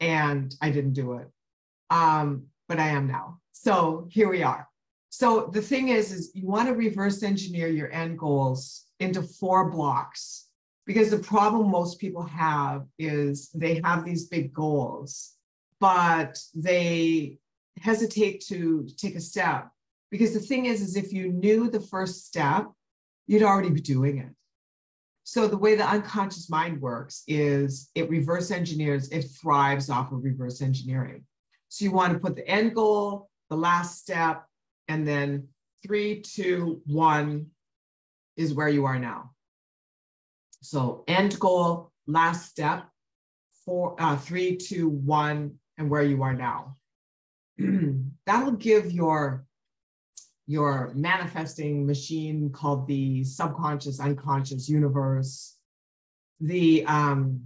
And I didn't do it. Um, but I am now. So here we are. So the thing is, is you want to reverse engineer your end goals into four blocks because the problem most people have is they have these big goals, but they hesitate to take a step. Because the thing is, is if you knew the first step, you'd already be doing it. So the way the unconscious mind works is it reverse engineers, it thrives off of reverse engineering. So you want to put the end goal, the last step, and then three, two, one is where you are now. So end goal, last step, four, uh, three, two, one, and where you are now. That'll give your your manifesting machine called the subconscious unconscious universe the um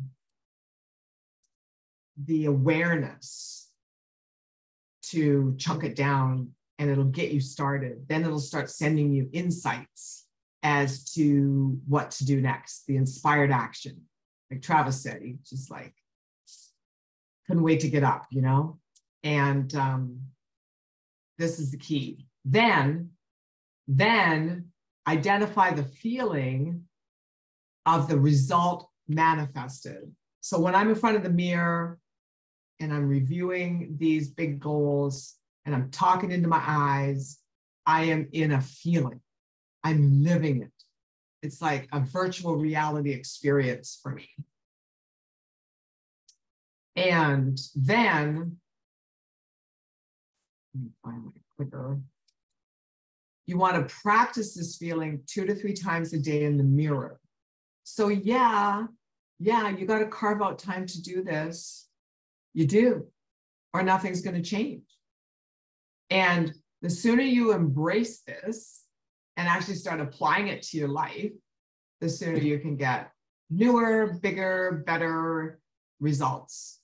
the awareness to chunk it down and it'll get you started then it'll start sending you insights as to what to do next the inspired action. Like travis said he just like couldn't wait to get up you know? And um, this is the key. Then then identify the feeling of the result manifested. So when i'm in front of the mirror and i'm reviewing these big goals and i'm talking into my eyes i am in a feeling i'm living it it's like a virtual reality experience for me and then you want to practice this feeling two to three times a day in the mirror. So, yeah, yeah, you got to carve out time to do this. You do, or nothing's going to change. And the sooner you embrace this and actually start applying it to your life, the sooner you can get newer, bigger, better results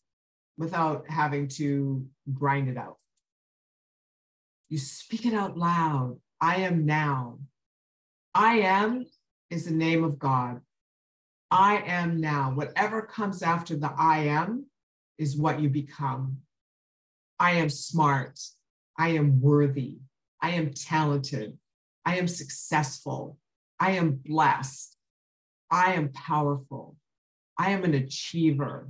without having to grind it out. You speak it out loud. I am now. I am is the name of God. I am now. Whatever comes after the I am is what you become. I am smart. I am worthy. I am talented. I am successful. I am blessed. I am powerful. I am an achiever.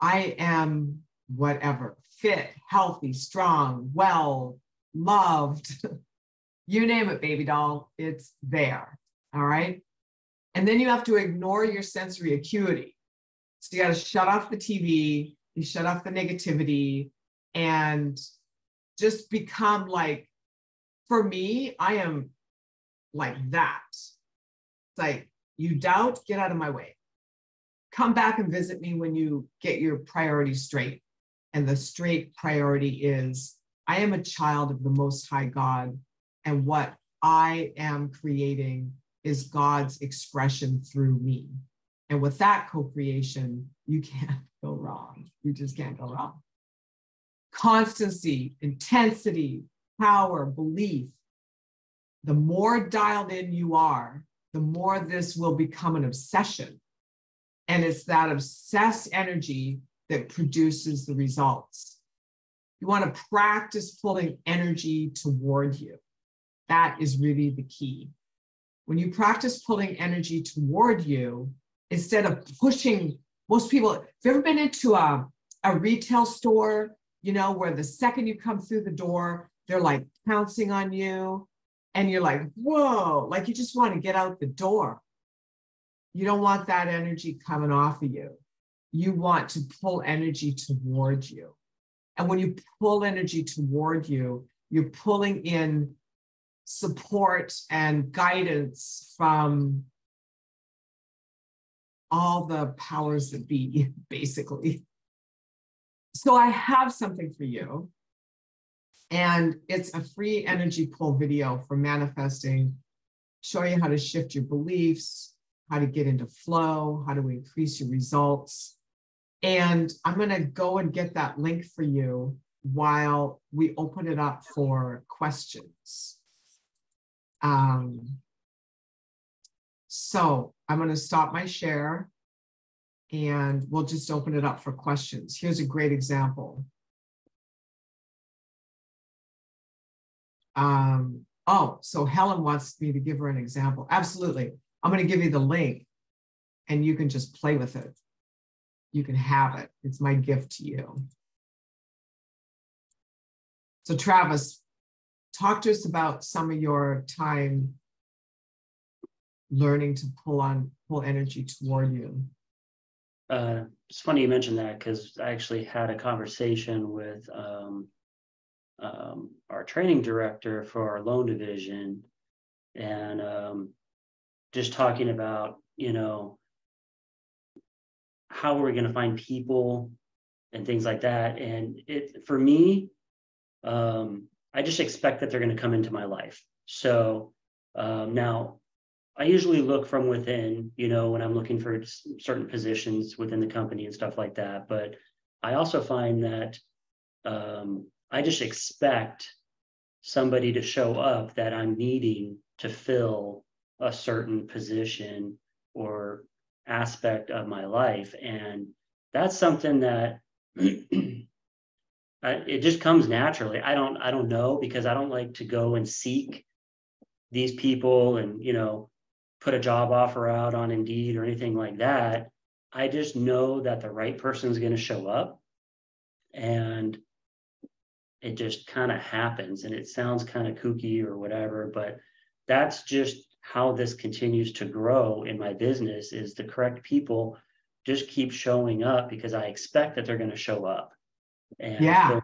I am whatever fit, healthy, strong, well, loved. you name it, baby doll, it's there. All right. And then you have to ignore your sensory acuity. So you got to shut off the TV, you shut off the negativity, and just become like, for me, I am like that. It's like, you doubt, get out of my way. Come back and visit me when you get your priorities straight. And the straight priority is I am a child of the Most High God and what I am creating is God's expression through me. And with that co creation, you can't go wrong. You just can't go wrong. Constancy, intensity, power, belief. The more dialed in you are, the more this will become an obsession. And it's that obsessed energy that produces the results. You want to practice pulling energy toward you. That is really the key. When you practice pulling energy toward you, instead of pushing, most people, have you ever been into a, a retail store, you know, where the second you come through the door, they're like pouncing on you and you're like, whoa, like you just want to get out the door. You don't want that energy coming off of you. You want to pull energy toward you. And when you pull energy toward you, you're pulling in support and guidance from all the powers that be, basically. So I have something for you. And it's a free energy pull video for manifesting, show you how to shift your beliefs, how to get into flow, how to increase your results. And I'm going to go and get that link for you while we open it up for questions. Um, so I'm going to stop my share and we'll just open it up for questions. Here's a great example. Um, oh, so Helen wants me to give her an example. Absolutely. I'm going to give you the link and you can just play with it. You can have it. It's my gift to you. So Travis, talk to us about some of your time learning to pull on pull energy toward you uh, it's funny you mentioned that because i actually had a conversation with um, um, our training director for our loan division and um, just talking about, you know, how are we going to find people and things like that. And it for me, um, I just expect that they're going to come into my life. So um, now I usually look from within, you know, when I'm looking for certain positions within the company and stuff like that. But I also find that um, I just expect somebody to show up that I'm needing to fill a certain position or aspect of my life. And that's something that it just comes naturally. I don't, I don't know because I don't like to go and seek these people and, you know, put a job offer out on Indeed or anything like that. I just know that the right person is going to show up and it just kind of happens and it sounds kind of kooky or whatever, but that's just how this continues to grow in my business is the correct people just keep showing up because I expect that they're going to show up and yeah.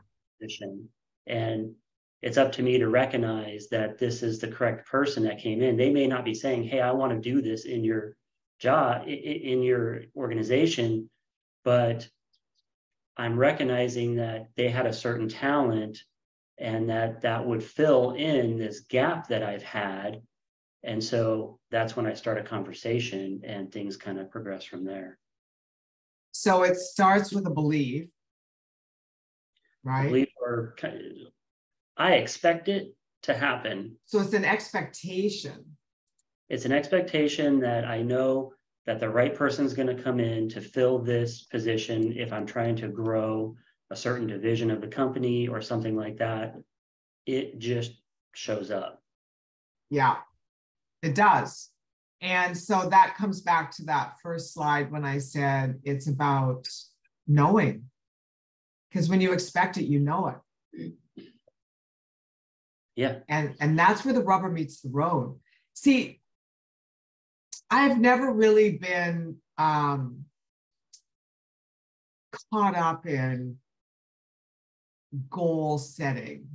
and it's up to me to recognize that this is the correct person that came in. They may not be saying, "Hey, I want to do this in your job in your organization," but I'm recognizing that they had a certain talent and that that would fill in this gap that I've had. And so that's when I start a conversation and things kind of progress from there. So it starts with a belief, right? Belief or I expect it to happen. So it's an expectation. It's an expectation that I know that the right person is going to come in to fill this position if I'm trying to grow a certain division of the company or something like that. It just shows up. Yeah, it does. And so that comes back to that first slide when I said it's about knowing. Because when you expect it, you know it. Yeah. And and that's where the rubber meets the road. See, I've never really been um, caught up in goal setting.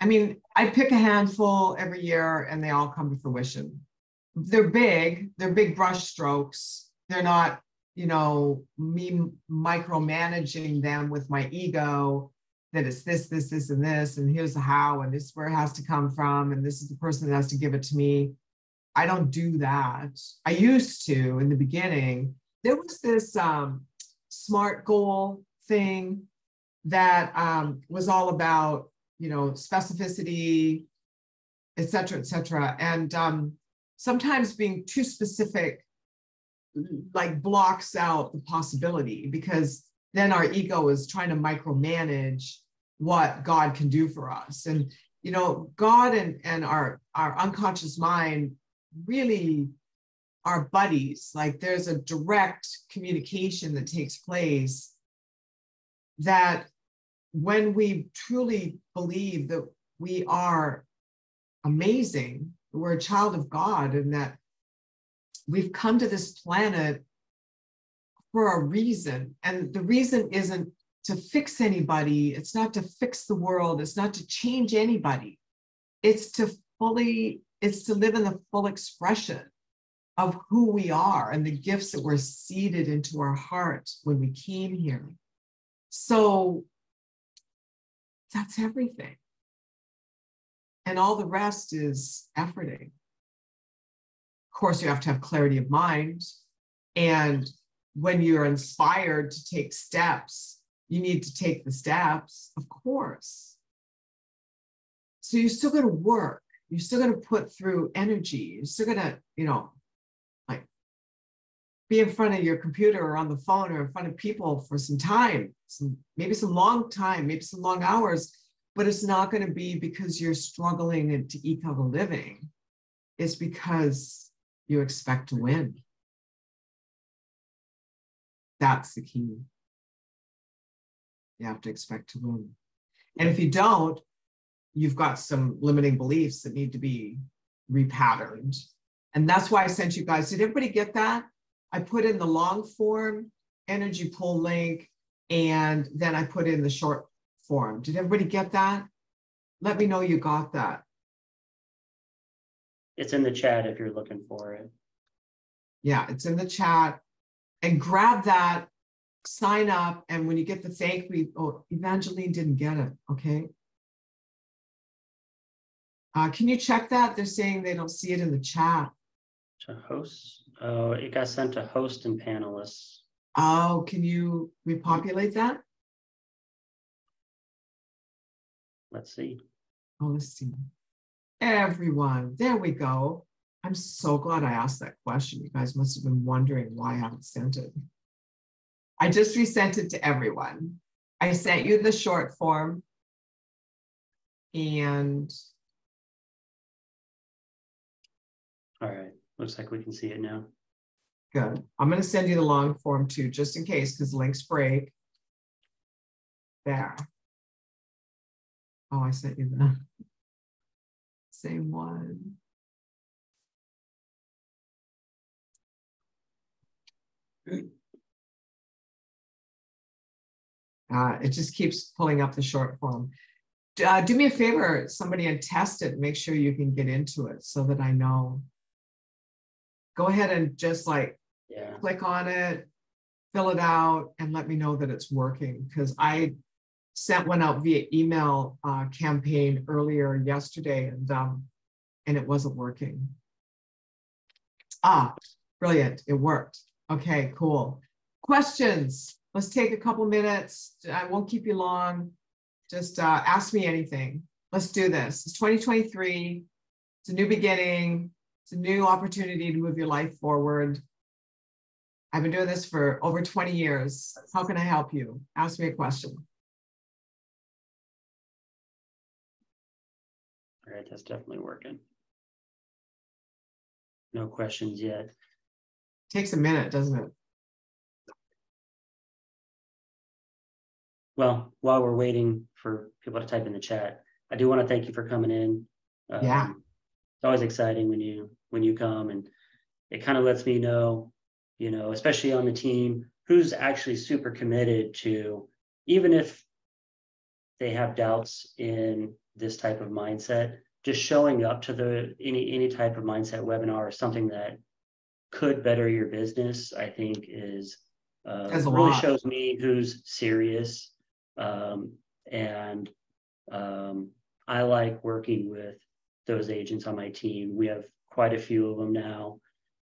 I mean, I pick a handful every year and they all come to fruition. They're big, they're big brush strokes. They're not, you know, me micromanaging them with my ego that it's this, this, this, and this, and here's the how, and this is where it has to come from, and this is the person that has to give it to me. I don't do that. I used to in the beginning. There was this um, SMART goal thing that um, was all about, you know, specificity, et cetera, et cetera. And um, sometimes being too specific like blocks out the possibility because then our ego is trying to micromanage what God can do for us. And you know, God and, and our, our unconscious mind really are buddies. Like there's a direct communication that takes place that when we truly believe that we are amazing, we're a child of God, and that we've come to this planet for a reason. And the reason isn't to fix anybody, it's not to fix the world, it's not to change anybody. It's to fully, it's to live in the full expression of who we are and the gifts that were seeded into our heart when we came here. So that's everything. And all the rest is efforting. Of course, you have to have clarity of mind. And when you're inspired to take steps, you need to take the steps, of course. So you're still going to work. You're still going to put through energy. You're still going to, you know, like be in front of your computer or on the phone or in front of people for some time, some maybe some long time, maybe some long hours, but it's not going to be because you're struggling to eke out a living. It's because you expect to win. That's the key. You have to expect to win. And if you don't, you've got some limiting beliefs that need to be repatterned. And that's why I sent you guys. Did everybody get that? I put in the long form energy pull link, and then I put in the short form. Did everybody get that? let me know you got that. It's in the chat if you're looking for it. Yeah, it's in the chat. And grab that, sign up, and when you get the thank me, oh, Evangeline didn't get it. Okay. Uh, can you check that? They're saying they don't see it in the chat. To host, oh, it got sent to host and panelists. Oh, can you repopulate that? Let's see. Oh, let's see. Everyone, there we go. I'm so glad I asked that question. You guys must have been wondering why I haven't sent it. I just resent it to everyone. I sent you the short form and All right, looks like we can see it now. good. I'm going to send you the long form too, just in case, because links break. There. Oh, I sent you the same one. Uh, it just keeps pulling up the short form. Uh, do me a favor, somebody and test it, make sure you can get into it so that I know. Go ahead and just like Yeah, click on it, fill it out, and let me know that it's working. Because I sent one out via email uh, campaign earlier yesterday, and um, and it wasn't working. Ah, brilliant! It worked. Okay, cool. Questions? Let's take a couple minutes. I won't keep you long. Just uh, ask me anything. Let's do this. It's 2023. It's a new beginning. It's a new opportunity to move your life forward. I've been doing this for over 20 years. How can I help you? Ask me a question. all right, that's definitely working. No questions yet. Takes a minute, doesn't it? Well, while we're waiting for people to type in the chat, I do want to thank you for coming in. Yeah. Um, It's always exciting when you, when you come and it kind of lets me know, you know, especially on the team, who's actually super committed to, even if they have doubts in this type of mindset, just showing up to the, any, any type of mindset webinar or something that could better your business, I think is, uh, really lot. shows me who's serious. Um, and, um, I like working with those agents on my team. We have quite a few of them now.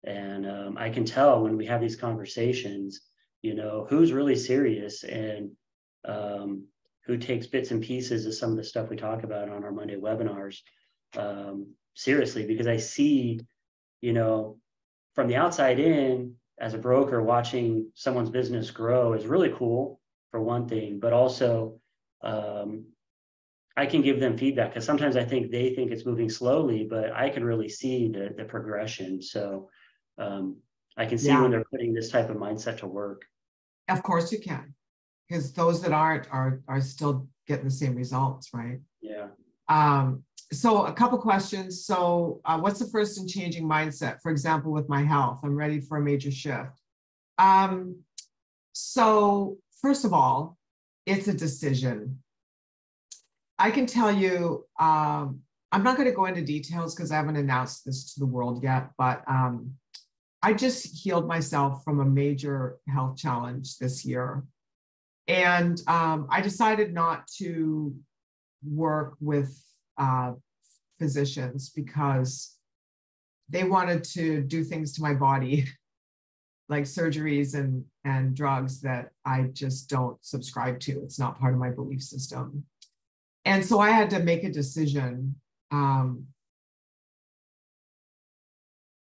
And, um, I can tell when we have these conversations, you know, who's really serious and, um, who takes bits and pieces of some of the stuff we talk about on our Monday webinars um, seriously because I see, you know, from the outside in as a broker, watching someone's business grow is really cool for one thing, but also um, I can give them feedback because sometimes I think they think it's moving slowly, but I can really see the the progression. So um, I can see Yeah. when they're putting this type of mindset to work. Of course you can, because those that aren't are are still getting the same results, right? Yeah. Um, so a couple questions. So uh, what's the first in changing mindset? For example, with my health, I'm ready for a major shift. Um, so first of all, it's a decision. I can tell you, um, I'm not going to go into details because I haven't announced this to the world yet, but um, I just healed myself from a major health challenge this year. And um, I decided not to work with uh, physicians because they wanted to do things to my body, like surgeries and, and drugs that I just don't subscribe to. It's not part of my belief system. And so I had to make a decision um,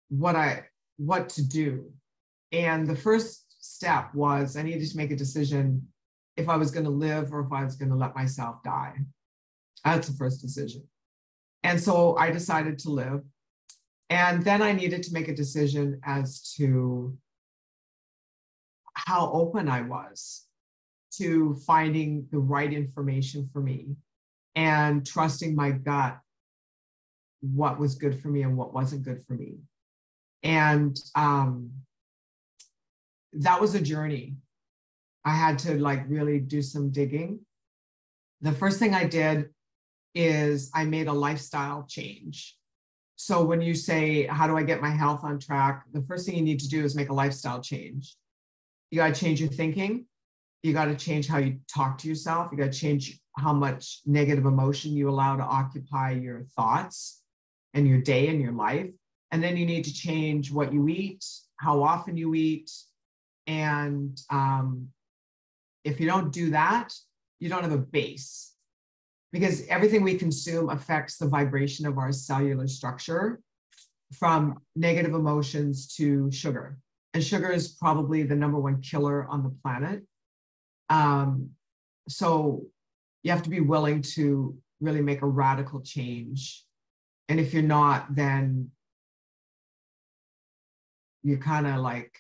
what I what to do. And the first step was I needed to make a decision if I was going to live or if I was going to let myself die. That's the first decision. And so I decided to live. And then I needed to make a decision as to how open I was to finding the right information for me and trusting my gut what was good for me and what wasn't good for me. And um, that was a journey. I had to like really do some digging. The first thing I did is I made a lifestyle change. So when you say, How do I get my health on track? The first thing you need to do is make a lifestyle change. You got to change your thinking. You got to change how you talk to yourself. You got to change how much negative emotion you allow to occupy your thoughts and your day and your life. And then you need to change what you eat, how often you eat. And um, if you don't do that, you don't have a base because everything we consume affects the vibration of our cellular structure from negative emotions to sugar. And sugar is probably the number one killer on the planet. Um, so you have to be willing to really make a radical change. And if you're not, then you're kind of like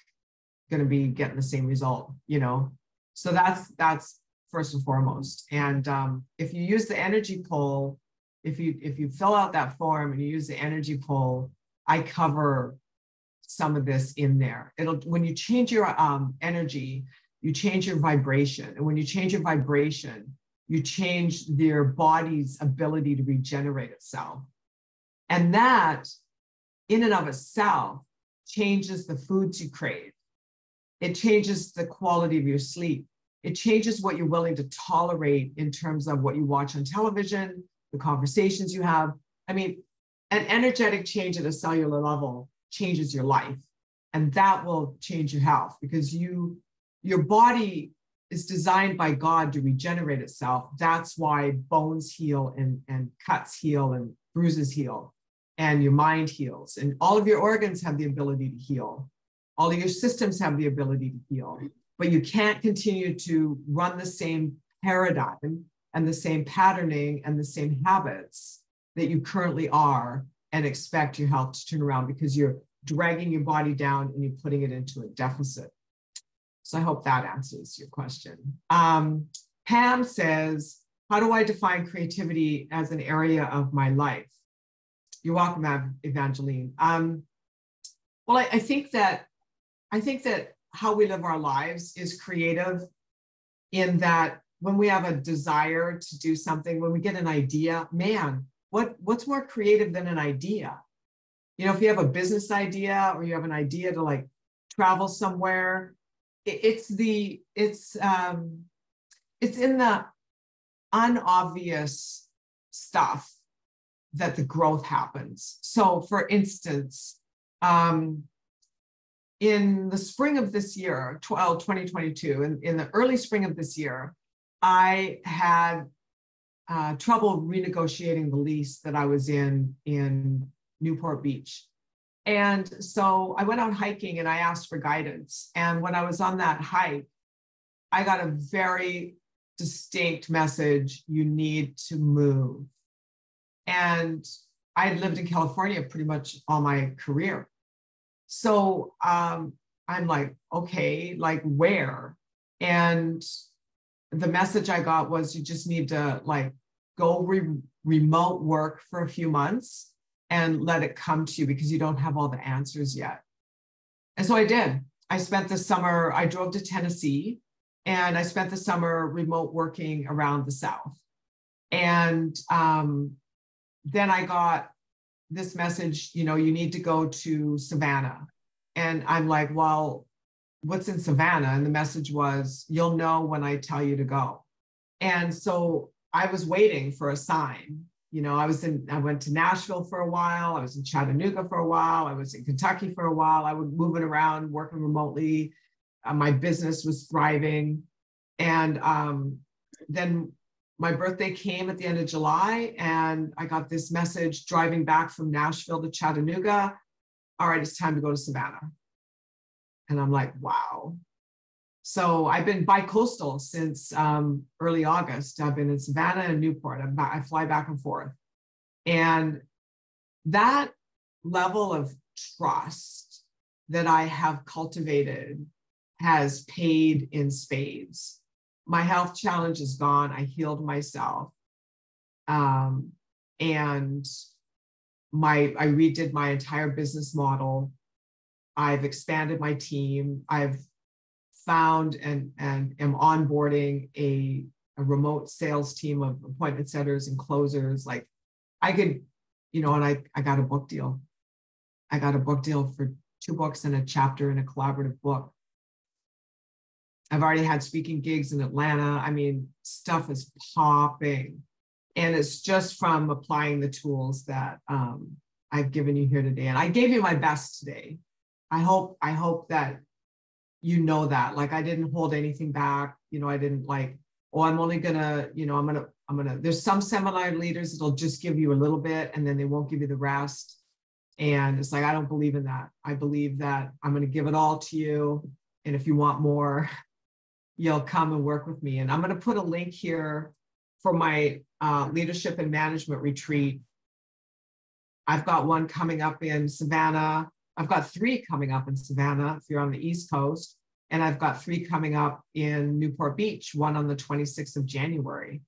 going to be getting the same result, you know? So that's, that's first and foremost. And um, if you use the energy poll, if you if you fill out that form and you use the energy poll, I cover some of this in there. It'll when you change your um, energy, you change your vibration, and when you change your vibration, you change their body's ability to regenerate itself, and that, in and of itself, changes the foods you crave. It changes the quality of your sleep it changes what you're willing to tolerate in terms of what you watch on television, the conversations you have. I mean, an energetic change at a cellular level changes your life. And that will change your health because you your body is designed by God to regenerate itself. That's why bones heal and, and cuts heal and bruises heal and your mind heals. And all of your organs have the ability to heal. All of your systems have the ability to heal but you can't continue to run the same paradigm and the same patterning and the same habits that you currently are and expect your health to turn around because you're dragging your body down and you're putting it into a deficit. So I hope that answers your question. Um, Pam says, How do I define creativity as an area of my life? You're welcome, Evangeline. Um, well, I, I think that I think that how we live our lives is creative in that when we have a desire to do something, when we get an idea, man, what, what's more creative than an idea? You know, if you have a business idea or you have an idea to like travel somewhere, it's the, it's, um, it's in the unobvious stuff that the growth happens. So for instance, um, in the spring of this year, 12, 2022, in, in the early spring of this year, I had uh, trouble renegotiating the lease that I was in in Newport Beach. And so I went out hiking and I asked for guidance. And when I was on that hike, I got a very distinct message you need to move. And I had lived in California pretty much all my career. So um, I'm like, okay, like where? And the message I got was you just need to like go re- remote work for a few months and let it come to you because you don't have all the answers yet. And so I did. I spent the summer, I drove to Tennessee and I spent the summer remote working around the South. And um, then I got this message, you know, you need to go to Savannah. And I'm like, well, what's in Savannah? And the message was, you'll know when I tell you to go. And so I was waiting for a sign. You know, I was in, I went to Nashville for a while. I was in Chattanooga for a while. I was in Kentucky for a while. I was moving around, working remotely. Uh, my business was thriving. And um, then my birthday came at the end of July, and I got this message driving back from Nashville to Chattanooga. All right, it's time to go to Savannah. And I'm like, wow. So I've been bi-coastal since um, early August. I've been in Savannah and Newport. I fly back and forth. And that level of trust that I have cultivated has paid in spades my health challenge is gone. I healed myself. Um, and my I redid my entire business model. I've expanded my team. I've found and and am onboarding a a remote sales team of appointment setters and closers. Like I could, you know, and I, I got a book deal. I got a book deal for two books and a chapter in a collaborative book. I've already had speaking gigs in Atlanta. I mean, stuff is popping. And it's just from applying the tools that um, I've given you here today. And I gave you my best today. I hope, I hope that you know that. Like I didn't hold anything back. You know, I didn't like, oh, I'm only gonna, you know, I'm gonna, I'm gonna, there's some seminar leaders that'll just give you a little bit and then they won't give you the rest. And it's like, I don't believe in that. I believe that I'm to give it all to you. And if you want more, you'll come and work with me. And I'm to put a link here for my uh, leadership and management retreat. I've got one coming up in Savannah. I've got three coming up in Savannah if you're on the East Coast. And I've got three coming up in Newport Beach, one on the 26th of January.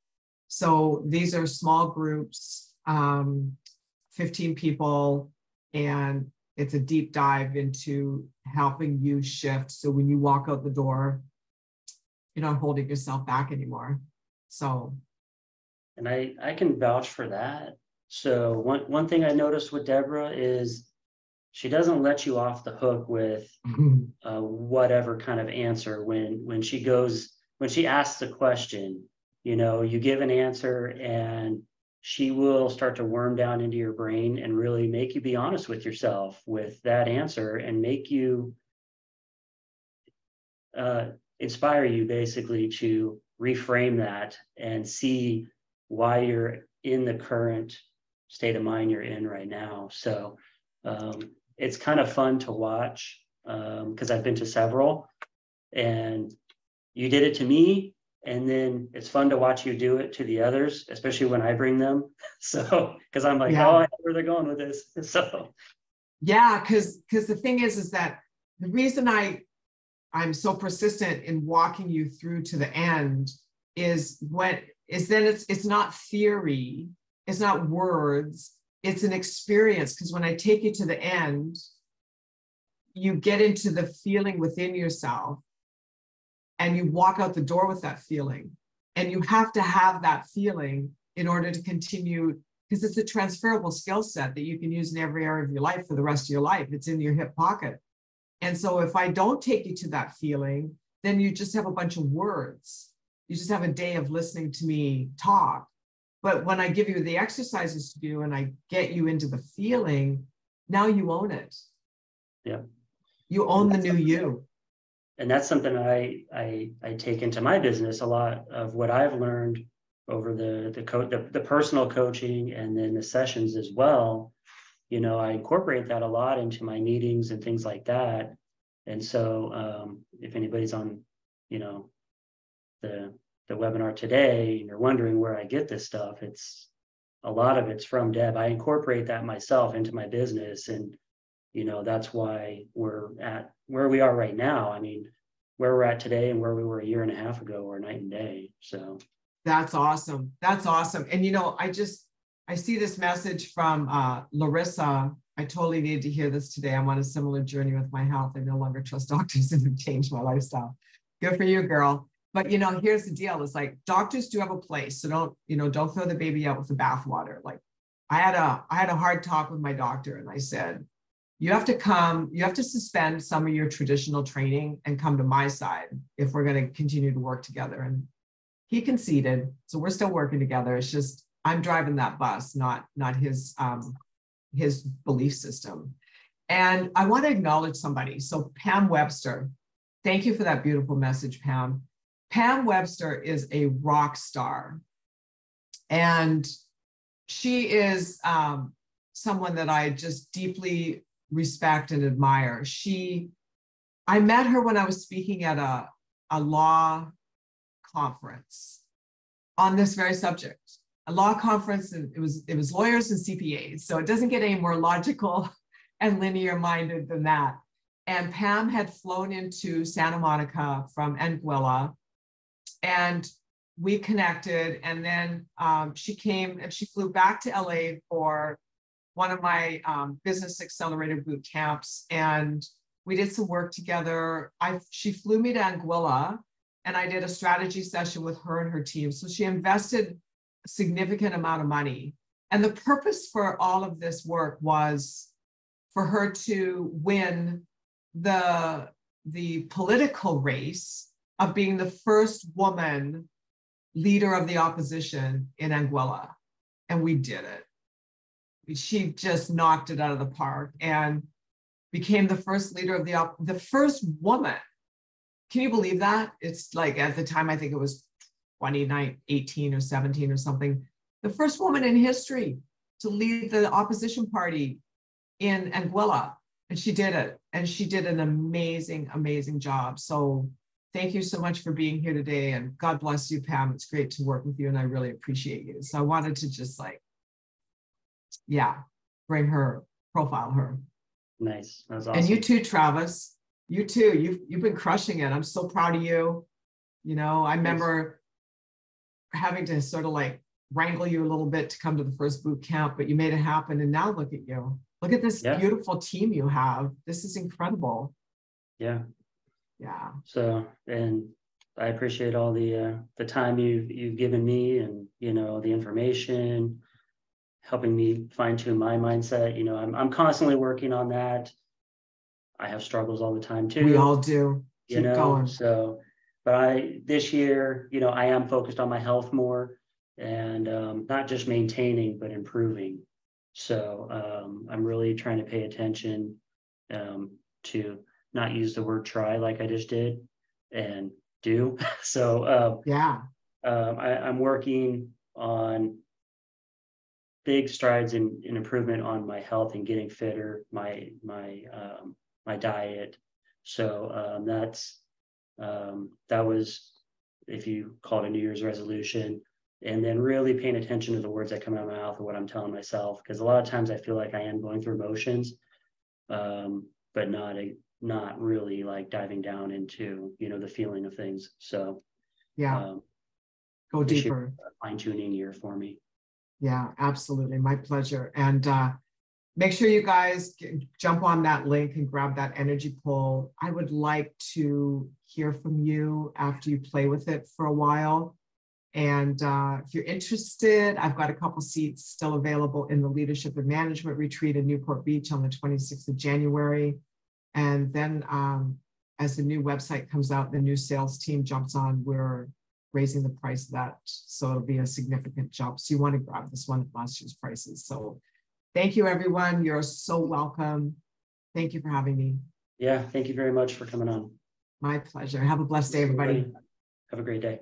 So these are small groups, um, 15 people, and it's a deep dive into helping you shift. So when you walk out the door, you're not holding yourself back anymore. So, and I I can vouch for that. So one one thing I noticed with Deborah is she doesn't let you off the hook with uh, whatever kind of answer when when she goes when she asks a question. You know, you give an answer and she will start to worm down into your brain and really make you be honest with yourself with that answer and make you uh, inspire you basically to reframe that and see why you're in the current state of mind you're in right now. So um, it's kind of fun to watch because um, I've been to several and you did it to me. And then it's fun to watch you do it to the others, especially when I bring them. So, because I'm like, yeah. oh, I know where they're going with this. So, yeah, because because the thing is, is that the reason I I'm so persistent in walking you through to the end is what is then it's it's not theory, it's not words, it's an experience. Because when I take you to the end, you get into the feeling within yourself and you walk out the door with that feeling. And you have to have that feeling in order to continue because it's a transferable skill set that you can use in every area of your life for the rest of your life. It's in your hip pocket. And so if I don't take you to that feeling, then you just have a bunch of words. You just have a day of listening to me talk. But when I give you the exercises to do and I get you into the feeling, now you own it. Yeah. You own the new you. And that's something I I I take into my business a lot of what I've learned over the the co- the, the personal coaching and then the sessions as well you know, I incorporate that a lot into my meetings and things like that. And so um, if anybody's on, you know, the the webinar today and you're wondering where I get this stuff, it's a lot of it's from Deb. I incorporate that myself into my business. And, you know, that's why we're at where we are right now. I mean, where we're at today and where we were a year and a half ago are night and day. So that's awesome. That's awesome. And you know, I just I see this message from uh, Larissa. I totally needed to hear this today. I'm on a similar journey with my health. I no longer trust doctors and have changed my lifestyle. Good for you, girl. But you know, here's the deal: it's like doctors do have a place, so don't you know, don't throw the baby out with the bathwater. Like I had a I had a hard talk with my doctor, and I said, you have to come, you have to suspend some of your traditional training and come to my side if we're going to continue to work together. And he conceded, so we're still working together. It's just I'm driving that bus, not not his um, his belief system. And I want to acknowledge somebody. So Pam Webster, thank you for that beautiful message, Pam. Pam Webster is a rock star, and she is um, someone that I just deeply respect and admire. She, I met her when I was speaking at a, a law conference on this very subject a law conference and it was it was lawyers and CPAs. So it doesn't get any more logical and linear minded than that. And Pam had flown into Santa Monica from Anguilla and we connected. And then um, she came and she flew back to LA for one of my um, business accelerator boot camps. And we did some work together. I she flew me to Anguilla and I did a strategy session with her and her team. So she invested a significant amount of money. And the purpose for all of this work was for her to win the, the political race of being the first woman leader of the opposition in Anguilla. And we did it. She just knocked it out of the park and became the first leader of the op- the first woman. Can you believe that? It's like at the time, I think it was 29, 18 or 17 or something. The first woman in history to lead the opposition party in Anguilla. And she did it. And she did an amazing, amazing job. So thank you so much for being here today. And God bless you, Pam. It's great to work with you. And I really appreciate you. So I wanted to just like, yeah, bring her, profile her. Nice. That's awesome. And you too, Travis. You too. You've you've been crushing it. I'm so proud of you. You know, I remember having to sort of like wrangle you a little bit to come to the first boot camp, but you made it happen. And now look at you. Look at this Yeah. beautiful team you have. This is incredible. yeah. Yeah. So, and I appreciate all the, uh, the time you've, you've given me and, you know, the information, helping me fine tune my mindset. You know, I'm, I'm constantly working on that. I have struggles all the time too. We all do. you Keep know, going. so, but I, this year, you know, I am focused on my health more and, um, not just maintaining, but improving. So, um, I'm really trying to pay attention, um, to not use the word try like I just did and do. So, uh, Yeah. um, I, I'm working on big strides in, in improvement on my health and getting fitter, my, my, um, my diet. So, um, that's, um, that was, if you call it a New Year's resolution, and then really paying attention to the words that come out of my mouth and what I'm telling myself, because a lot of times I feel like I am going through emotions, um, but not a, not really like diving down into, you know, the feeling of things. So, Yeah. um, Go deeper. fine tuning year for me. Yeah, absolutely. My pleasure. And uh, make sure you guys jump on that link and grab that energy poll. I would like to hear from you after you play with it for a while. And uh, if you're interested, I've got a couple seats still available in the Leadership and Management Retreat in Newport Beach on the 26th of January. And then um, as the new website comes out, the new sales team jumps on, we're raising the price of that. So it'll be a significant jump. So you want to grab this one at last year's prices. So thank you, everyone. You're so welcome. Thank you for having me. Yeah, thank you very much for coming on. My pleasure. Have a blessed day, everybody. Have a great day.